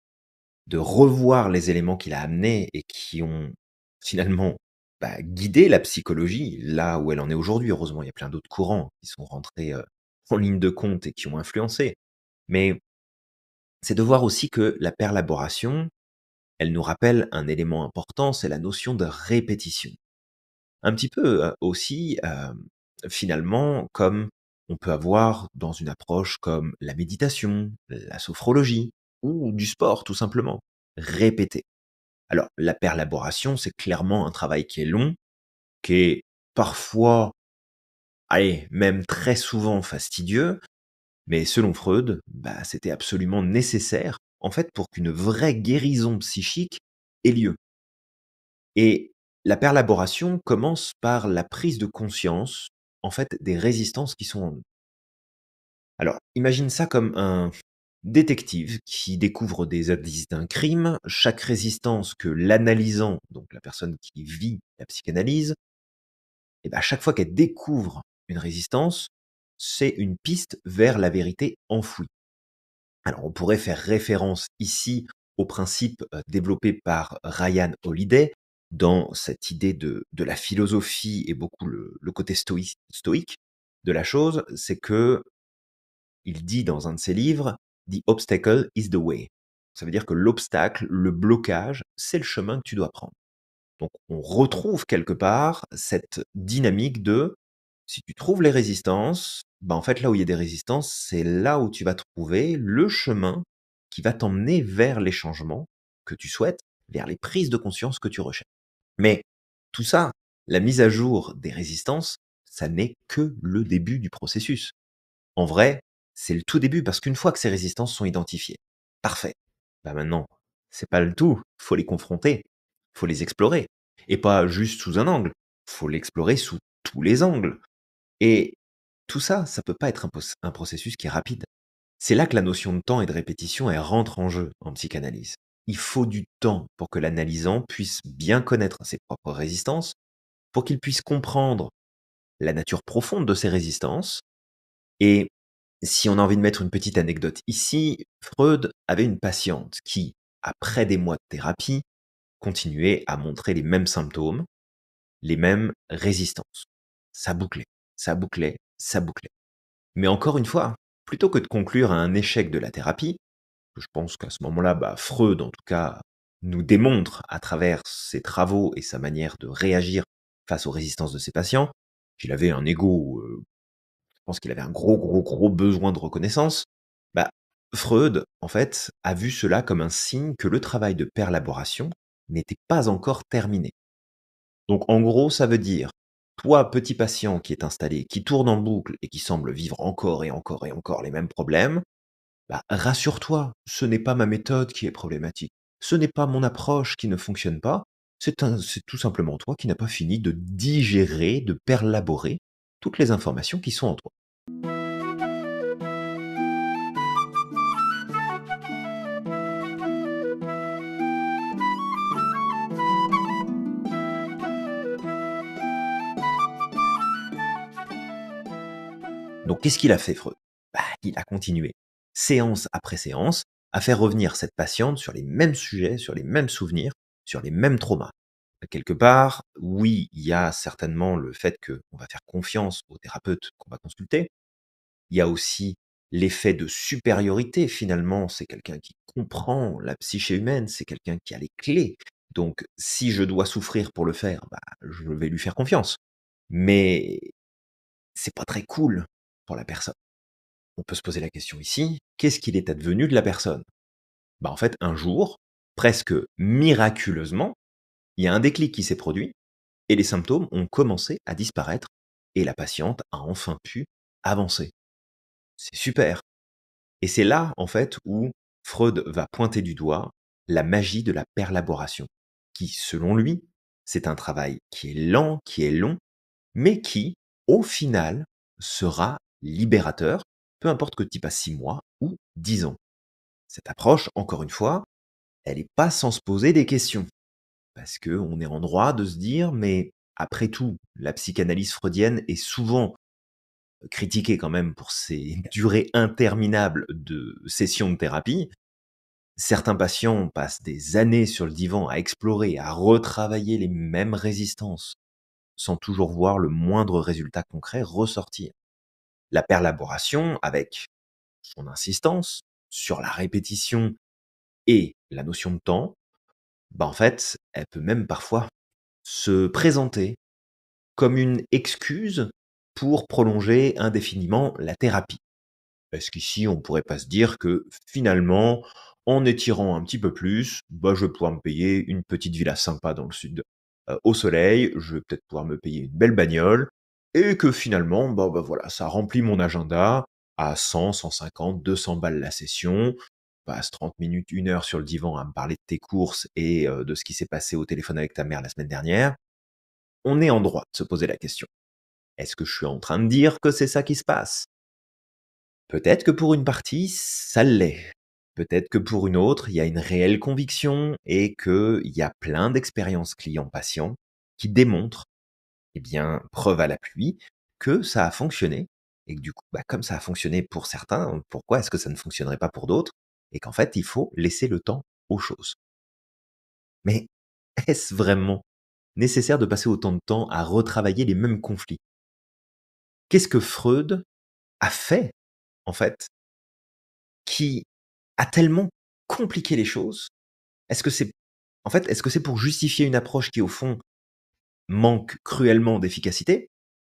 revoir les éléments qu'il a amenés et qui ont finalement bah, guidé la psychologie là où elle en est aujourd'hui. Heureusement, il y a plein d'autres courants qui sont rentrés euh, en ligne de compte et qui ont influencé. Mais c'est de voir aussi que la perlaboration, elle nous rappelle un élément important, c'est la notion de répétition. Un petit peu aussi, finalement, comme on peut avoir dans une approche comme la méditation, la sophrologie ou du sport tout simplement. Répéter. Alors, la perlaboration, c'est clairement un travail qui est long, qui est parfois, allez, même très souvent fastidieux, mais selon Freud, bah, c'était absolument nécessaire, en fait, pour qu'une vraie guérison psychique ait lieu. Et la perlaboration commence par la prise de conscience, en fait, des résistances qui sont en nous. Alors, imagine ça comme un détective qui découvre des indices d'un crime, chaque résistance que l'analysant, donc la personne qui vit la psychanalyse, et ben à chaque fois qu'elle découvre une résistance, c'est une piste vers la vérité enfouie. Alors on pourrait faire référence ici au principe euh, développé par Ryan Holiday dans cette idée de, de la philosophie et beaucoup le, côté stoï- stoïque de la chose, c'est que il dit dans un de ses livres, The obstacle is the way. Ça veut dire que l'obstacle, le blocage, c'est le chemin que tu dois prendre. Donc on retrouve quelque part cette dynamique de si tu trouves les résistances, bah en fait là où il y a des résistances, c'est là où tu vas trouver le chemin qui va t'emmener vers les changements que tu souhaites, vers les prises de conscience que tu recherches. Mais tout ça, la mise à jour des résistances, ça n'est que le début du processus. En vrai, c'est le tout début parce qu'une fois que ces résistances sont identifiées, parfait. Bah maintenant, c'est pas le tout. Faut les confronter, faut les explorer, et pas juste sous un angle. Faut l'explorer sous tous les angles. Et tout ça, ça peut pas être un, processus qui est rapide. C'est là que la notion de temps et de répétition elle rentre en jeu en psychanalyse. Il faut du temps pour que l'analysant puisse bien connaître ses propres résistances, pour qu'il puisse comprendre la nature profonde de ces résistances et si on a envie de mettre une petite anecdote ici, Freud avait une patiente qui, après des mois de thérapie, continuait à montrer les mêmes symptômes, les mêmes résistances. Ça bouclait, ça bouclait, ça bouclait. Mais encore une fois, plutôt que de conclure à un échec de la thérapie, je pense qu'à ce moment-là, bah, Freud, en tout cas, nous démontre à travers ses travaux et sa manière de réagir face aux résistances de ses patients, qu'il avait un ego euh, je pense qu'il avait un gros, gros, gros besoin de reconnaissance. Bah, Freud, en fait, a vu cela comme un signe que le travail de perlaboration n'était pas encore terminé. Donc, en gros, ça veut dire, toi, petit patient qui est installé, qui tourne en boucle et qui semble vivre encore et encore et encore les mêmes problèmes, bah, rassure-toi, ce n'est pas ma méthode qui est problématique. Ce n'est pas mon approche qui ne fonctionne pas. C'est tout simplement toi qui n'as pas fini de digérer, de perlaborer toutes les informations qui sont en toi. Donc qu'est-ce qu'il a fait Freud? Bah, Il a continué, séance après séance, à faire revenir cette patiente sur les mêmes sujets, sur les mêmes souvenirs, sur les mêmes traumas. Quelque part, oui, il y a certainement le fait qu'on va faire confiance au thérapeute qu'on va consulter. Il y a aussi l'effet de supériorité, finalement, c'est quelqu'un qui comprend la psyché humaine, c'est quelqu'un qui a les clés. Donc, si je dois souffrir pour le faire, bah, je vais lui faire confiance. Mais c'est pas très cool pour la personne. On peut se poser la question ici, qu'est-ce qu'il est advenu de la personne? Bah en fait, un jour, presque miraculeusement, il y a un déclic qui s'est produit et les symptômes ont commencé à disparaître et la patiente a enfin pu avancer. C'est super. Et c'est là, en fait, où Freud va pointer du doigt la magie de la perlaboration, qui, selon lui, c'est un travail qui est lent, qui est long, mais qui, au final, sera libérateur, peu importe que tu y passes 6 mois ou 10 ans. Cette approche, encore une fois, elle n'est pas sans se poser des questions. Parce qu'on est en droit de se dire, mais après tout, la psychanalyse freudienne est souvent critiquée quand même pour ses durées interminables de sessions de thérapie. Certains patients passent des années sur le divan à explorer, à retravailler les mêmes résistances, sans toujours voir le moindre résultat concret ressortir. La perlaboration, avec son insistance sur la répétition et la notion de temps, bah en fait, elle peut même parfois se présenter comme une excuse pour prolonger indéfiniment la thérapie. Est-ce qu'ici, on pourrait pas se dire que finalement, en étirant un petit peu plus, bah, je vais pouvoir me payer une petite villa sympa dans le sud, euh, au soleil, je vais peut-être pouvoir me payer une belle bagnole, et que finalement, bah, bah voilà, ça remplit mon agenda à 100, 150, 200 balles la session, passe 30 minutes, une heure sur le divan à me parler de tes courses et euh, de ce qui s'est passé au téléphone avec ta mère la semaine dernière. On est en droit de se poser la question. Est-ce que je suis en train de dire que c'est ça qui se passe? Peut-être que pour une partie, ça l'est. Peut-être que pour une autre, il y a une réelle conviction et qu'il y a plein d'expériences clients-patients qui démontrent, eh bien, preuve à l'appui, que ça a fonctionné et que du coup, bah, comme ça a fonctionné pour certains, pourquoi est-ce que ça ne fonctionnerait pas pour d'autres Et qu'en fait, il faut laisser le temps aux choses? Mais est-ce vraiment nécessaire de passer autant de temps à retravailler les mêmes conflits? Qu'est-ce que Freud a fait, en fait, qui a tellement compliqué les choses? Est-ce que c'est en fait, est-ce que c'est pour justifier une approche qui, au fond, manque cruellement d'efficacité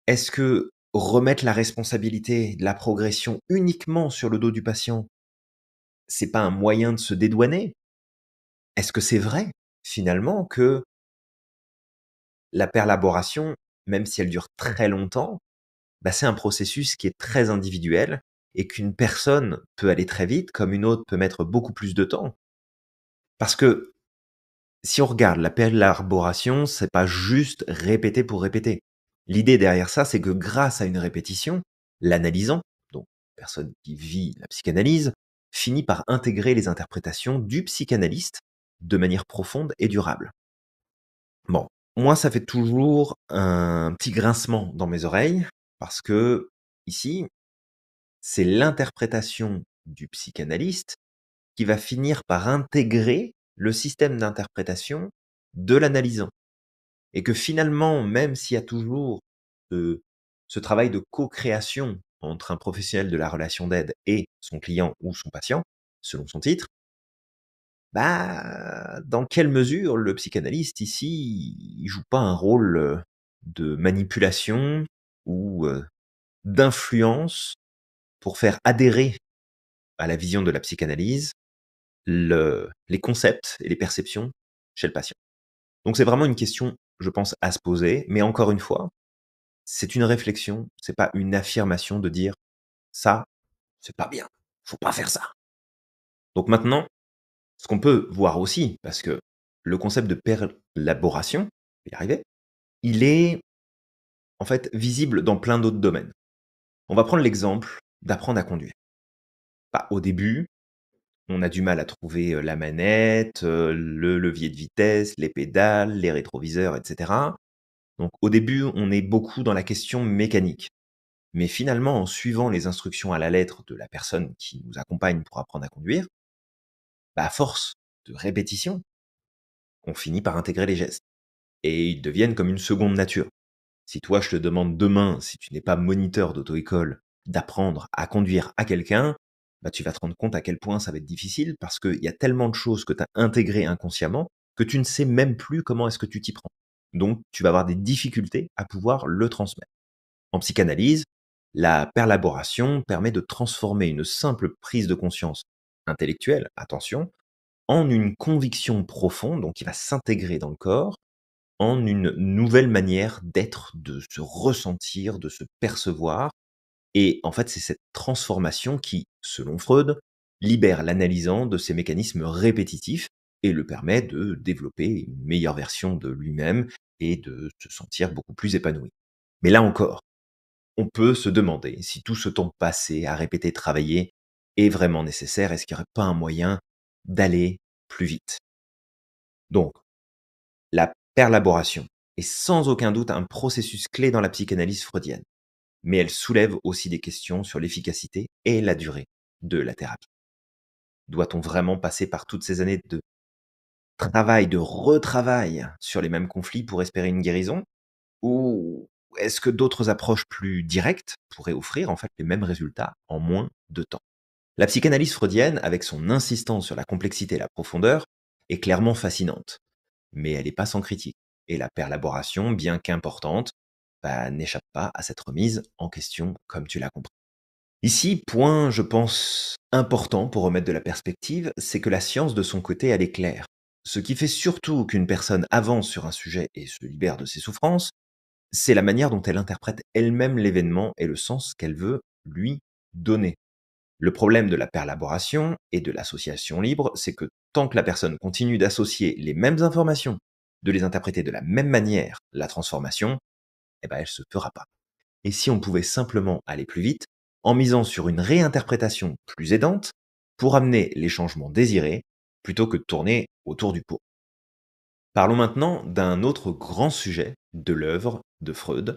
Est-ce que remettre la responsabilité de la progression uniquement sur le dos du patient, c'est pas un moyen de se dédouaner? Est-ce que c'est vrai, finalement, que la perlaboration, même si elle dure très longtemps, bah, c'est un processus qui est très individuel et qu'une personne peut aller très vite comme une autre peut mettre beaucoup plus de temps? Parce que si on regarde la perlaboration, c'est pas juste répéter pour répéter. L'idée derrière ça, c'est que grâce à une répétition, l'analysant, donc personne qui vit la psychanalyse, finit par intégrer les interprétations du psychanalyste de manière profonde et durable. Bon, moi, ça fait toujours un petit grincement dans mes oreilles, parce que ici, c'est l'interprétation du psychanalyste qui va finir par intégrer le système d'interprétation de l'analysant. Et que finalement, même s'il y a toujours ce, ce travail de co-création entre un professionnel de la relation d'aide et son client ou son patient, selon son titre, bah, dans quelle mesure le psychanalyste ici, joue pas un rôle de manipulation ou d'influence pour faire adhérer à la vision de la psychanalyse le, les concepts et les perceptions chez le patient. Donc c'est vraiment une question, je pense, à se poser, mais encore une fois, c'est une réflexion, c'est pas une affirmation de dire ça, c'est pas bien, faut pas faire ça. Donc maintenant, ce qu'on peut voir aussi, parce que le concept de perlaboration, il arriver, il est en fait visible dans plein d'autres domaines. On va prendre l'exemple d'apprendre à conduire. Bah, au début, on a du mal à trouver la manette, le levier de vitesse, les pédales, les rétroviseurs, etc. Donc au début, on est beaucoup dans la question mécanique. Mais finalement, en suivant les instructions à la lettre de la personne qui nous accompagne pour apprendre à conduire, bah, à force de répétition, on finit par intégrer les gestes. Et ils deviennent comme une seconde nature. Si toi, je te demande demain, si tu n'es pas moniteur d'auto-école, d'apprendre à conduire à quelqu'un, bah, tu vas te rendre compte à quel point ça va être difficile parce qu'il y a tellement de choses que tu as intégrées inconsciemment que tu ne sais même plus comment est-ce que tu t'y prends. Donc, tu vas avoir des difficultés à pouvoir le transmettre. En psychanalyse, la perlaboration permet de transformer une simple prise de conscience intellectuelle, attention, en une conviction profonde, donc qui va s'intégrer dans le corps, en une nouvelle manière d'être, de se ressentir, de se percevoir. Et en fait, c'est cette transformation qui, selon Freud, libère l'analysant de ses mécanismes répétitifs et le permet de développer une meilleure version de lui-même et de se sentir beaucoup plus épanoui. Mais là encore, on peut se demander si tout ce temps passé à répéter travailler est vraiment nécessaire, est-ce qu'il n'y aurait pas un moyen d'aller plus vite? Donc, la perlaboration est sans aucun doute un processus clé dans la psychanalyse freudienne, mais elle soulève aussi des questions sur l'efficacité et la durée de la thérapie. Doit-on vraiment passer par toutes ces années de travail, de retravail sur les mêmes conflits pour espérer une guérison? Ou est-ce que d'autres approches plus directes pourraient offrir en fait les mêmes résultats en moins de temps? La psychanalyse freudienne, avec son insistance sur la complexité et la profondeur, est clairement fascinante mais elle n'est pas sans critique. Et la perlaboration, bien qu'importante, bah, n'échappe pas à cette remise en question, comme tu l'as compris. Ici, point, je pense, important pour remettre de la perspective, c'est que la science, de son côté, elle est claire. Ce qui fait surtout qu'une personne avance sur un sujet et se libère de ses souffrances, c'est la manière dont elle interprète elle-même l'événement et le sens qu'elle veut lui donner. Le problème de la perlaboration et de l'association libre, c'est que tant que la personne continue d'associer les mêmes informations, de les interpréter de la même manière, la transformation, eh ben, elle se fera pas. Et si on pouvait simplement aller plus vite, en misant sur une réinterprétation plus aidante, pour amener les changements désirés, plutôt que de tourner autour du pot. Parlons maintenant d'un autre grand sujet de l'œuvre de Freud.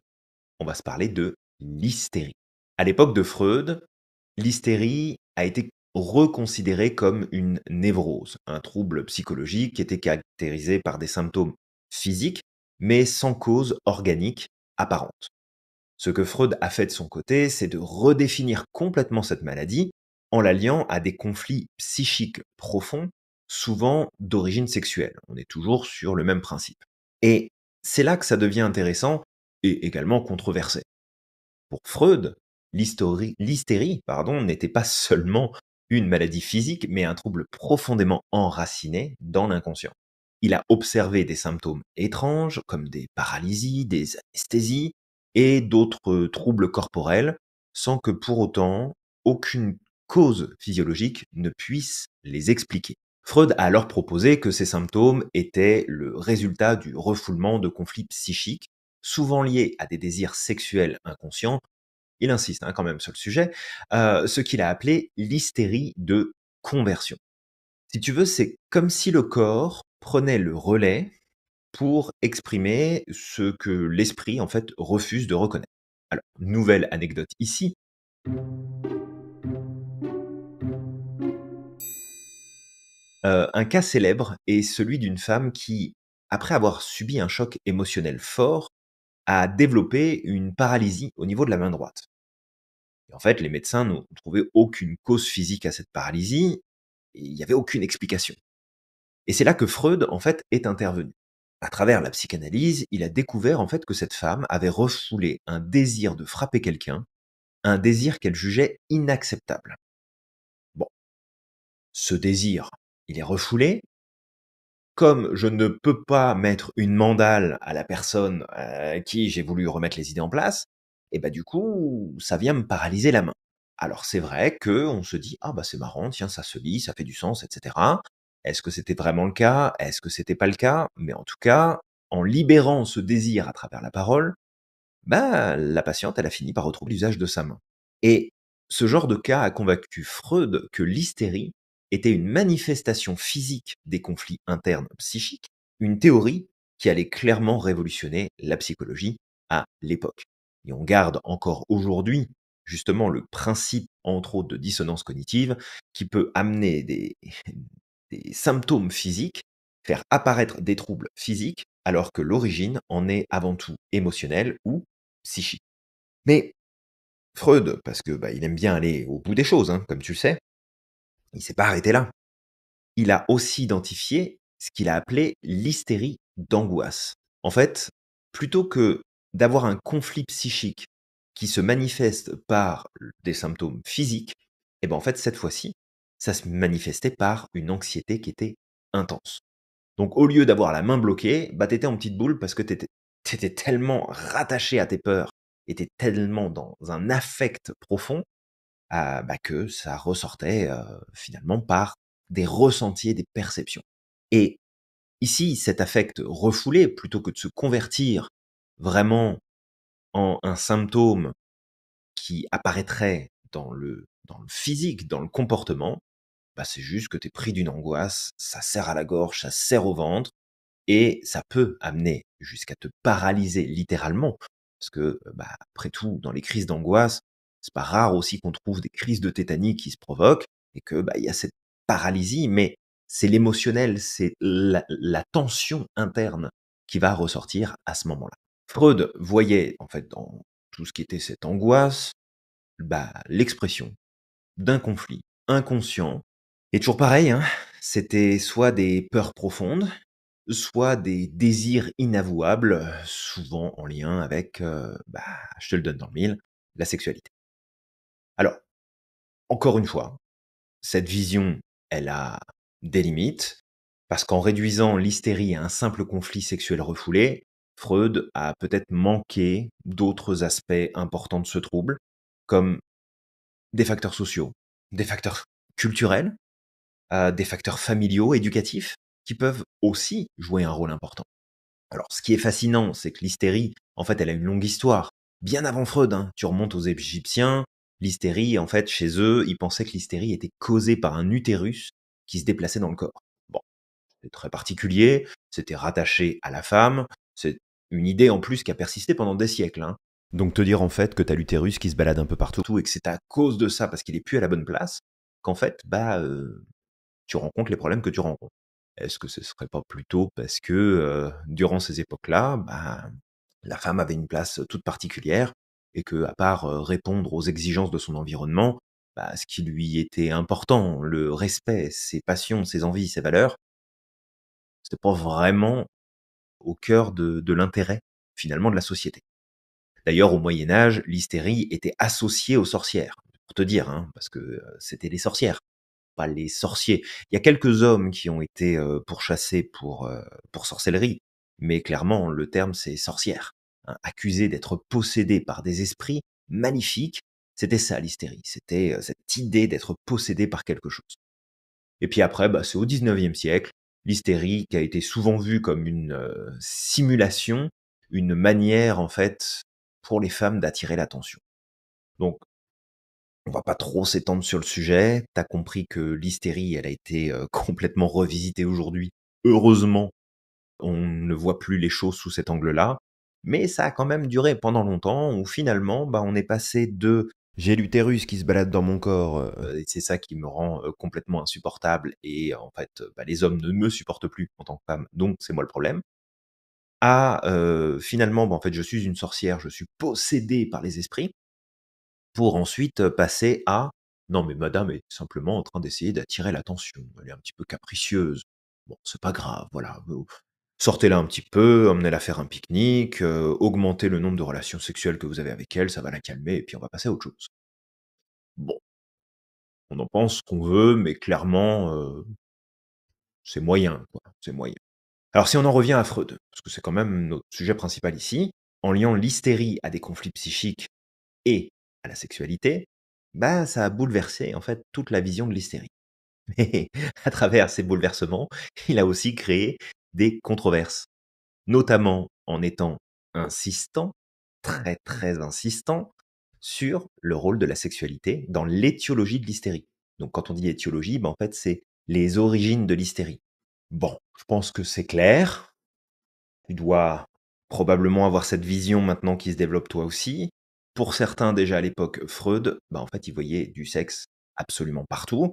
On va se parler de l'hystérie. À l'époque de Freud, l'hystérie a été reconsidéré comme une névrose, un trouble psychologique qui était caractérisé par des symptômes physiques, mais sans cause organique apparente. Ce que Freud a fait de son côté, c'est de redéfinir complètement cette maladie en l'alliant à des conflits psychiques profonds, souvent d'origine sexuelle. On est toujours sur le même principe. Et c'est là que ça devient intéressant et également controversé. Pour Freud, l'hystérie n'était pas seulement une maladie physique, mais un trouble profondément enraciné dans l'inconscient. Il a observé des symptômes étranges comme des paralysies, des anesthésies et d'autres troubles corporels, sans que pour autant aucune cause physiologique ne puisse les expliquer. Freud a alors proposé que ces symptômes étaient le résultat du refoulement de conflits psychiques, souvent liés à des désirs sexuels inconscients. Il insiste hein, quand même sur le sujet, euh, ce qu'il a appelé l'hystérie de conversion. Si tu veux, c'est comme si le corps prenait le relais pour exprimer ce que l'esprit en fait refuse de reconnaître. Alors, nouvelle anecdote ici. Euh, un cas célèbre est celui d'une femme qui, après avoir subi un choc émotionnel fort, a développé une paralysie au niveau de la main droite. En fait, les médecins n'ont trouvé aucune cause physique à cette paralysie, et il n'y avait aucune explication. Et c'est là que Freud, en fait, est intervenu. À travers la psychanalyse, il a découvert en fait que cette femme avait refoulé un désir de frapper quelqu'un, un désir qu'elle jugeait inacceptable. Bon, ce désir, il est refoulé. Comme je ne peux pas mettre une mandale à la personne à qui j'ai voulu remettre les idées en place, et bah du coup, ça vient me paralyser la main. Alors c'est vrai que on se dit ah bah c'est marrant, tiens ça se lit, ça fait du sens, etc. Est-ce que c'était vraiment le cas? Est-ce que c'était pas le cas? Mais en tout cas, en libérant ce désir à travers la parole, bah la patiente elle a fini par retrouver l'usage de sa main. Et ce genre de cas a convaincu Freud que l'hystérie était une manifestation physique des conflits internes psychiques, une théorie qui allait clairement révolutionner la psychologie à l'époque. Et on garde encore aujourd'hui justement le principe, entre autres, de dissonance cognitive qui peut amener des, des symptômes physiques, faire apparaître des troubles physiques, alors que l'origine en est avant tout émotionnelle ou psychique. Mais Freud, parce que bah, il aime bien aller au bout des choses, hein, comme tu le sais, il s'est pas arrêté là. Il a aussi identifié ce qu'il a appelé l'hystérie d'angoisse. En fait, plutôt que d'avoir un conflit psychique qui se manifeste par des symptômes physiques, et eh ben en fait cette fois-ci, ça se manifestait par une anxiété qui était intense. Donc au lieu d'avoir la main bloquée, bah t'étais en petite boule parce que t'étais étais tellement rattaché à tes peurs, étais tellement dans un affect profond bah, que ça ressortait finalement par des ressentis et des perceptions. Et ici, cet affect refoulé, plutôt que de se convertir vraiment en un symptôme qui apparaîtrait dans le, dans le physique, dans le comportement, bah, c'est juste que tu es pris d'une angoisse, ça serre à la gorge, ça serre au ventre, et ça peut amener jusqu'à te paralyser littéralement. Parce que, bah, après tout, dans les crises d'angoisse, c'est pas rare aussi qu'on trouve des crises de tétanie qui se provoquent et que bah y a cette paralysie, mais c'est l'émotionnel, c'est la, tension interne qui va ressortir à ce moment-là. Freud voyait en fait dans tout ce qui était cette angoisse, bah, l'expression d'un conflit inconscient. Et toujours pareil, hein, c'était soit des peurs profondes, soit des désirs inavouables, souvent en lien avec, euh, bah, je te le donne dans le mille, la sexualité. Alors, encore une fois, cette vision, elle a des limites, parce qu'en réduisant l'hystérie à un simple conflit sexuel refoulé, Freud a peut-être manqué d'autres aspects importants de ce trouble, comme des facteurs sociaux, des facteurs culturels, euh, des facteurs familiaux, éducatifs, qui peuvent aussi jouer un rôle important. Alors, ce qui est fascinant, c'est que l'hystérie, en fait, elle a une longue histoire. Bien avant Freud, hein. tu remontes aux Égyptiens, l'hystérie, en fait, chez eux, ils pensaient que l'hystérie était causée par un utérus qui se déplaçait dans le corps. Bon, c'est très particulier, c'était rattaché à la femme, c'est une idée en plus qui a persisté pendant des siècles. Hein. Donc te dire en fait que t'as l'utérus qui se balade un peu partout et que c'est à cause de ça, parce qu'il est plus à la bonne place, qu'en fait, bah, heu, tu rencontres les problèmes que tu rencontres. Est-ce que ce serait pas plutôt parce que, durant ces époques-là, bah, la femme avait une place toute particulière et qu'à part, heu, répondre aux exigences de son environnement, bah, ce qui lui était important, le respect, ses passions, ses envies, ses valeurs c'était pas vraiment au cœur de l'intérêt, finalement, de la société. D'ailleurs, au Moyen Âge, l'hystérie était associée aux sorcières, pour te dire, hein, parce que, c'était les sorcières, pas les sorciers. Il y a quelques hommes qui ont été, pourchassés pour, pour sorcellerie, mais clairement, le terme, c'est sorcière, hein. D'être possédées par des esprits maléfiques, c'était ça l'hystérie, c'était, cette idée d'être possédé par quelque chose. Et puis après, bah, c'est au 19e siècle, l'hystérie qui a été souvent vue comme une, simulation, une manière, en fait, pour les femmes d'attirer l'attention. Donc on va pas trop s'étendre sur le sujet. Tu as compris que l'hystérie, elle a été, complètement revisitée aujourd'hui. Heureusement, on ne voit plus les choses sous cet angle-là, mais ça a quand même duré pendant longtemps où finalement, bah, on est passé de: «J'ai l'utérus qui se balade dans mon corps, et c'est ça qui me rend, complètement insupportable et en fait, bah, les hommes ne me supportent plus en tant que femme, donc c'est moi le problème» à, finalement, bah, en fait, je suis une sorcière, je suis possédée par les esprits pour ensuite, passer à: «Non mais madame est simplement en train d'essayer d'attirer l'attention, elle est un petit peu capricieuse. Bon, c'est pas grave, voilà, sortez-la un petit peu, emmenez-la faire un pique-nique, augmentez le nombre de relations sexuelles que vous avez avec elle, ça va la calmer et puis on va passer à autre chose». Bon. On en pense ce qu'on veut, mais clairement, c'est moyen, quoi, c'est moyen. Alors si on en revient à Freud, parce que c'est quand même notre sujet principal ici, en liant l'hystérie à des conflits psychiques et à la sexualité, bah, ça a bouleversé, en fait, toute la vision de l'hystérie. Mais à travers ces bouleversements, il a aussi créé des controverses, notamment en étant insistant, très, très insistant, sur le rôle de la sexualité dans l'étiologie de l'hystérie. Donc quand on dit étiologie, bah, en fait, c'est les origines de l'hystérie. Bon, je pense que c'est clair. Tu dois probablement avoir cette vision maintenant qui se développe toi aussi. Pour certains, déjà à l'époque, Freud, bah, en fait, il voyait du sexe absolument partout.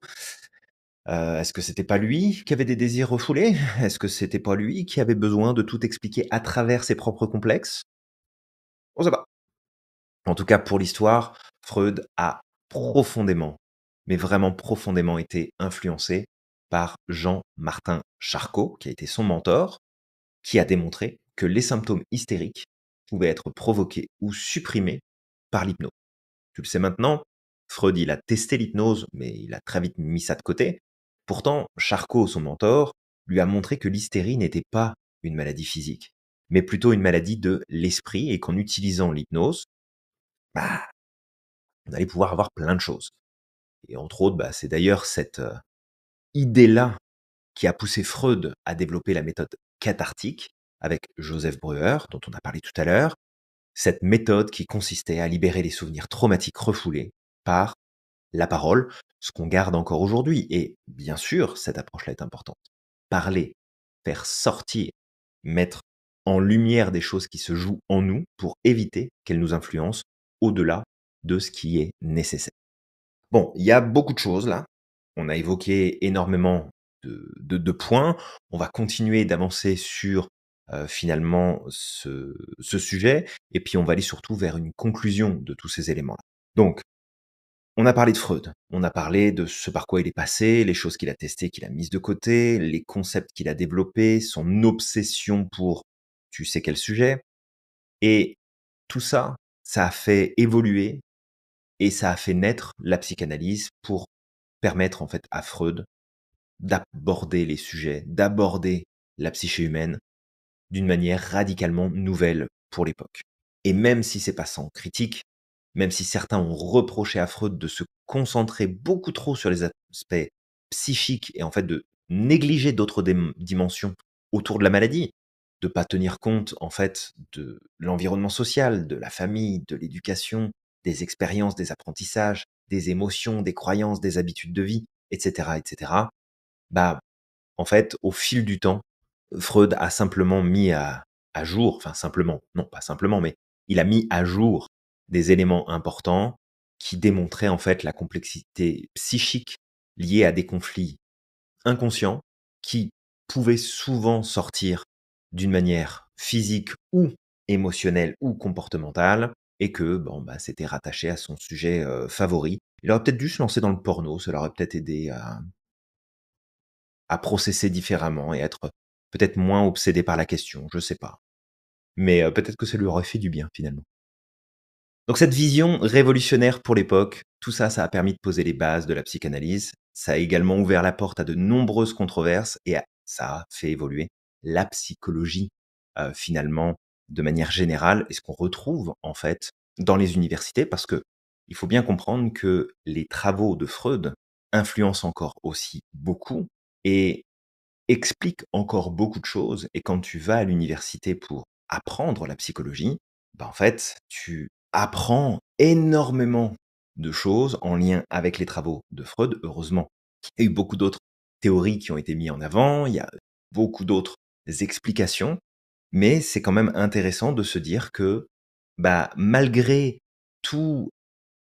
Heu, est-ce que c'était pas lui qui avait des désirs refoulés? Est-ce que c'était pas lui qui avait besoin de tout expliquer à travers ses propres complexes? On sait pas. En tout cas, pour l'histoire, Freud a profondément, mais vraiment profondément été influencé par Jean-Martin Charcot, qui a été son mentor, qui a démontré que les symptômes hystériques pouvaient être provoqués ou supprimés par l'hypnose. Tu le sais maintenant, Freud, il a testé l'hypnose, mais il a très vite mis ça de côté. Pourtant, Charcot, son mentor, lui a montré que l'hystérie n'était pas une maladie physique, mais plutôt une maladie de l'esprit et qu'en utilisant l'hypnose, bah, on allait pouvoir avoir plein de choses. Et entre autres, bah, c'est d'ailleurs cette, heu, idée-là qui a poussé Freud à développer la méthode cathartique avec Joseph Breuer, dont on a parlé tout à l'heure. Cette méthode qui consistait à libérer les souvenirs traumatiques refoulés par la parole, ce qu'on garde encore aujourd'hui. Et bien sûr, cette approche-là est importante. Parler, faire sortir, mettre en lumière des choses qui se jouent en nous pour éviter qu'elles nous influencent au-delà de ce qui est nécessaire. Bon, il y a beaucoup de choses là. On a évoqué énormément de points. On va continuer d'avancer sur, heu, finalement ce ce sujet et puis on va aller surtout vers une conclusion de tous ces éléments-là. Donc, on a parlé de Freud, on a parlé de ce par quoi il est passé, les choses qu'il a testées, qu'il a mises de côté, les concepts qu'il a développés, son obsession pour tu sais quel sujet et tout ça, ça a fait évoluer et ça a fait naître la psychanalyse pour permettre en fait à Freud d'aborder les sujets, d'aborder la psyché humaine d'une manière radicalement nouvelle pour l'époque. Et même si c'est pas sans critique, même si certains ont reproché à Freud de se concentrer beaucoup trop sur les aspects psychiques et en fait de négliger d'autres dim dimensions autour de la maladie, de pas tenir compte en fait de l'environnement social, de la famille, de l'éducation, des expériences, des apprentissages, des émotions, des croyances, des habitudes de vie, et cetera, et cetera. Bah, en fait, au fil du temps, Freud a simplement mis à jour, enfin simplement, non pas simplement, mais il a mis à jour des éléments importants qui démontraient en fait la complexité psychique liées à des conflits inconscients qui pouvaient souvent sortir d'une manière physique ou émotionnelle ou comportementale et que bon, bah, c'était rattaché à son sujet, heu, favori. Il aurait peut-être dû se lancer dans le porno, ça l'aurait peut-être aidé à à processer différemment et être peut-être moins obsédé par la question, je sais pas. Mais, heu, peut-être que ça lui aurait fait du bien finalement. Donc cette vision révolutionnaire pour l'époque, tout ça, ça a permis de poser les bases de la psychanalyse. Ça a également ouvert la porte à de nombreuses controverses et ça a fait évoluer la psychologie, heu, finalement, de manière générale et ce qu'on retrouve, en fait, dans les universités. Parce que il faut bien comprendre que les travaux de Freud influencent encore aussi beaucoup et expliquent encore beaucoup de choses et quand tu vas à l'université pour apprendre la psychologie, bah, en fait, tu apprends énormément de choses en lien avec les travaux de Freud, heureusement. Il y a eu beaucoup d'autres théories qui ont été mis en avant, il y a beaucoup d'autres explications, mais c'est quand même intéressant de se dire que, bah, malgré tous,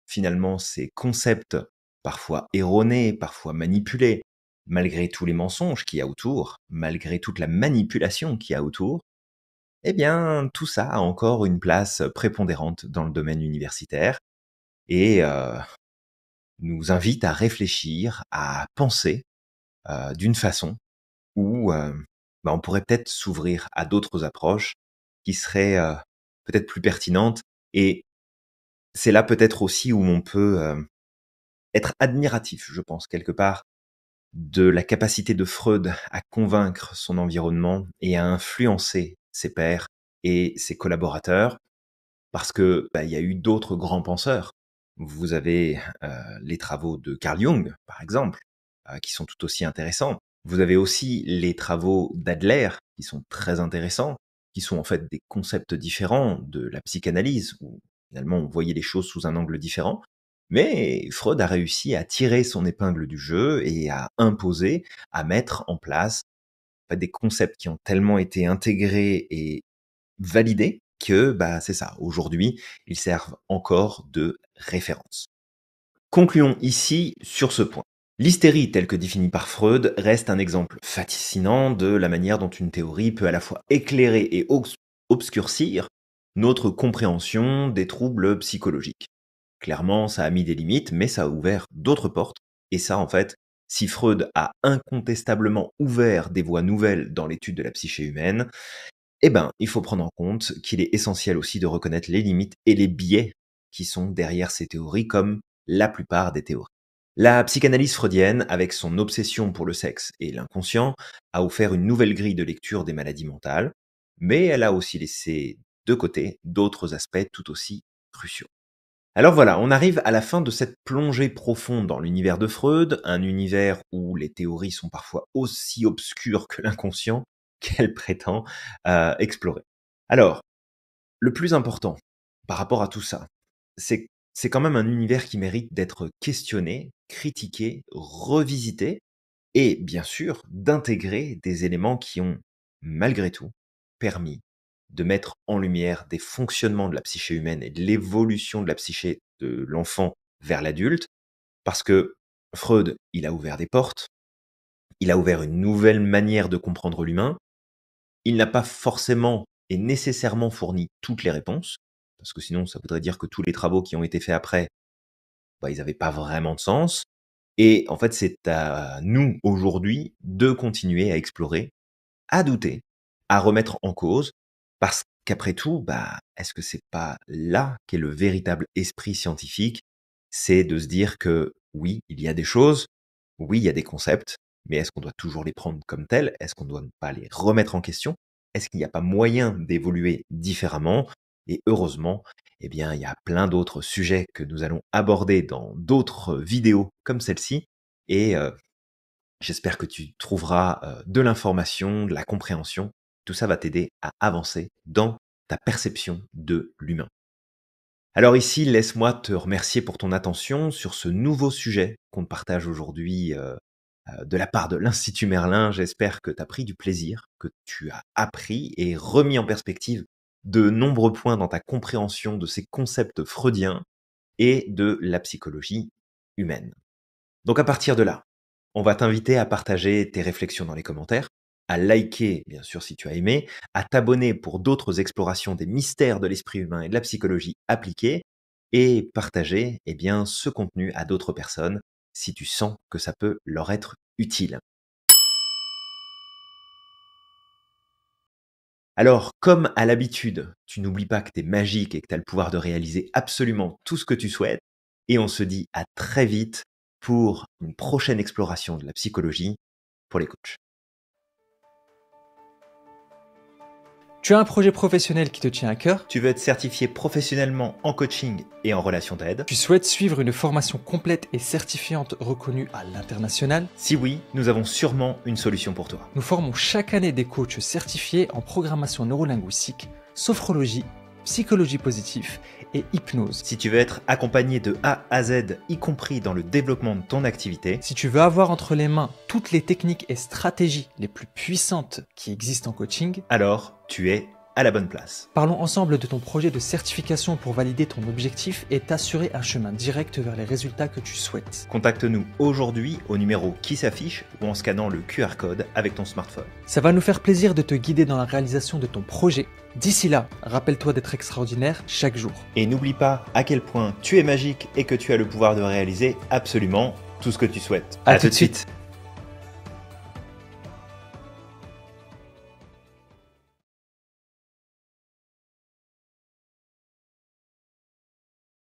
finalement, ces concepts parfois erronés, parfois manipulés, malgré tous les mensonges qu'il y a autour, malgré toute la manipulation qu'il y a autour, eh bien, tout ça a encore une place prépondérante dans le domaine universitaire et heu, nous invite à réfléchir, à penser, heu, d'une façon où, heu, bah, on pourrait peut-être s'ouvrir à d'autres approches qui seraient, heu, peut-être plus pertinentes et c'est là peut-être aussi où on peut, être admiratif, je pense, quelque part, de la capacité de Freud à convaincre son environnement et à influencer ses pairs et ses collaborateurs. Parce que, bah, il y a eu d'autres grands penseurs. Vous avez, heu, les travaux de Carl Jung, par exemple, heu, qui sont tout aussi intéressants. Vous avez aussi les travaux d'Adler, qui sont très intéressants, qui sont en fait des concepts différents de la psychanalyse, où finalement on voyait les choses sous un angle différent. Mais Freud a réussi à tirer son épingle du jeu et à imposer, à mettre en place, des concepts qui ont tellement été intégrés et validés que, bah, c'est ça, aujourd'hui, ils servent encore de référence. Concluons ici sur ce point. L'hystérie telle que définie par Freud reste un exemple fascinant de la manière dont une théorie peut à la fois éclairer et obs obscurcir notre compréhension des troubles psychologiques. Clairement, ça a mis des limites, mais ça a ouvert d'autres portes et ça, en fait, si Freud a incontestablement ouvert des voies nouvelles dans l'étude de la psyché humaine, eh ben, il faut prendre en compte qu'il est essentiel aussi de reconnaître les limites et les biais qui sont derrière ces théories, comme la plupart des théories. La psychanalyse freudienne, avec son obsession pour le sexe et l'inconscient, a offert une nouvelle grille de lecture des maladies mentales, mais elle a aussi laissé de côté d'autres aspects tout aussi cruciaux. Alors voilà, on arrive à la fin de cette plongée profonde dans l'univers de Freud, un univers où les théories sont parfois aussi obscures que l'inconscient qu'elle prétend euh, explorer. Alors, le plus important par rapport à tout ça, c'est c'est quand même un univers qui mérite d'être questionné, critiqué, revisité et bien sûr d'intégrer des éléments qui ont, malgré tout, permis de mettre en lumière des fonctionnements de la psyché humaine et de l'évolution de la psyché de l'enfant vers l'adulte, parce que Freud, il a ouvert des portes, il a ouvert une nouvelle manière de comprendre l'humain, il n'a pas forcément et nécessairement fourni toutes les réponses, parce que sinon ça voudrait dire que tous les travaux qui ont été faits après, bah, ils n'avaient pas vraiment de sens. Et en fait, c'est à nous aujourd'hui de continuer à explorer, à douter, à remettre en cause, parce qu'après tout, bah, est-ce que c'est pas là qu'est le véritable esprit scientifique? C'est de se dire que oui, il y a des choses, oui, il y a des concepts, mais est-ce qu'on doit toujours les prendre comme tels? Est-ce qu'on ne doit pas les remettre en question? Est-ce qu'il n'y a pas moyen d'évoluer différemment? Et heureusement, eh bien, il y a plein d'autres sujets que nous allons aborder dans d'autres vidéos comme celle-ci. Et euh, j'espère que tu trouveras euh, de l'information, de la compréhension. Tout ça va t'aider à avancer dans ta perception de l'humain. Alors ici, laisse-moi te remercier pour ton attention sur ce nouveau sujet qu'on partage aujourd'hui euh, euh, de la part de l'Institut Merlin. J'espère que tu as pris du plaisir, que tu as appris et remis en perspective de nombreux points dans ta compréhension de ces concepts freudiens et de la psychologie humaine. Donc à partir de là, On va t'inviter à partager tes réflexions dans les commentaires, à liker, bien sûr, si tu as aimé, à t'abonner pour d'autres explorations des mystères de l'esprit humain et de la psychologie appliquée, et partager eh bien, ce contenu à d'autres personnes si tu sens que ça peut leur être utile. Alors, comme à l'habitude, tu n'oublies pas que tu es magique et que tu as le pouvoir de réaliser absolument tout ce que tu souhaites, et on se dit à très vite pour une prochaine exploration de la psychologie pour les coachs. Tu as un projet professionnel qui te tient à cœur. Tu veux être certifié professionnellement en coaching et en relation d'aide. Tu souhaites suivre une formation complète et certifiante reconnue à l'international. Si oui, nous avons sûrement une solution pour toi. Nous formons chaque année des coachs certifiés en programmation neurolinguistique, sophrologie, psychologie positive et hypnose. Si tu veux être accompagné de A à Z, y compris dans le développement de ton activité, Si tu veux avoir entre les mains toutes les techniques et stratégies les plus puissantes qui existent en coaching, alors tu es à la bonne place. parlons ensemble de ton projet de certification pour valider ton objectif et t'assurer un chemin direct vers les résultats que tu souhaites. Contacte-nous aujourd'hui au numéro qui s'affiche ou en scannant le QR code avec ton smartphone. Ça va nous faire plaisir de te guider dans la réalisation de ton projet. D'ici là, rappelle-toi d'être extraordinaire chaque jour. Et n'oublie pas à quel point tu es magique et que tu as le pouvoir de réaliser absolument tout ce que tu souhaites. À tout de suite.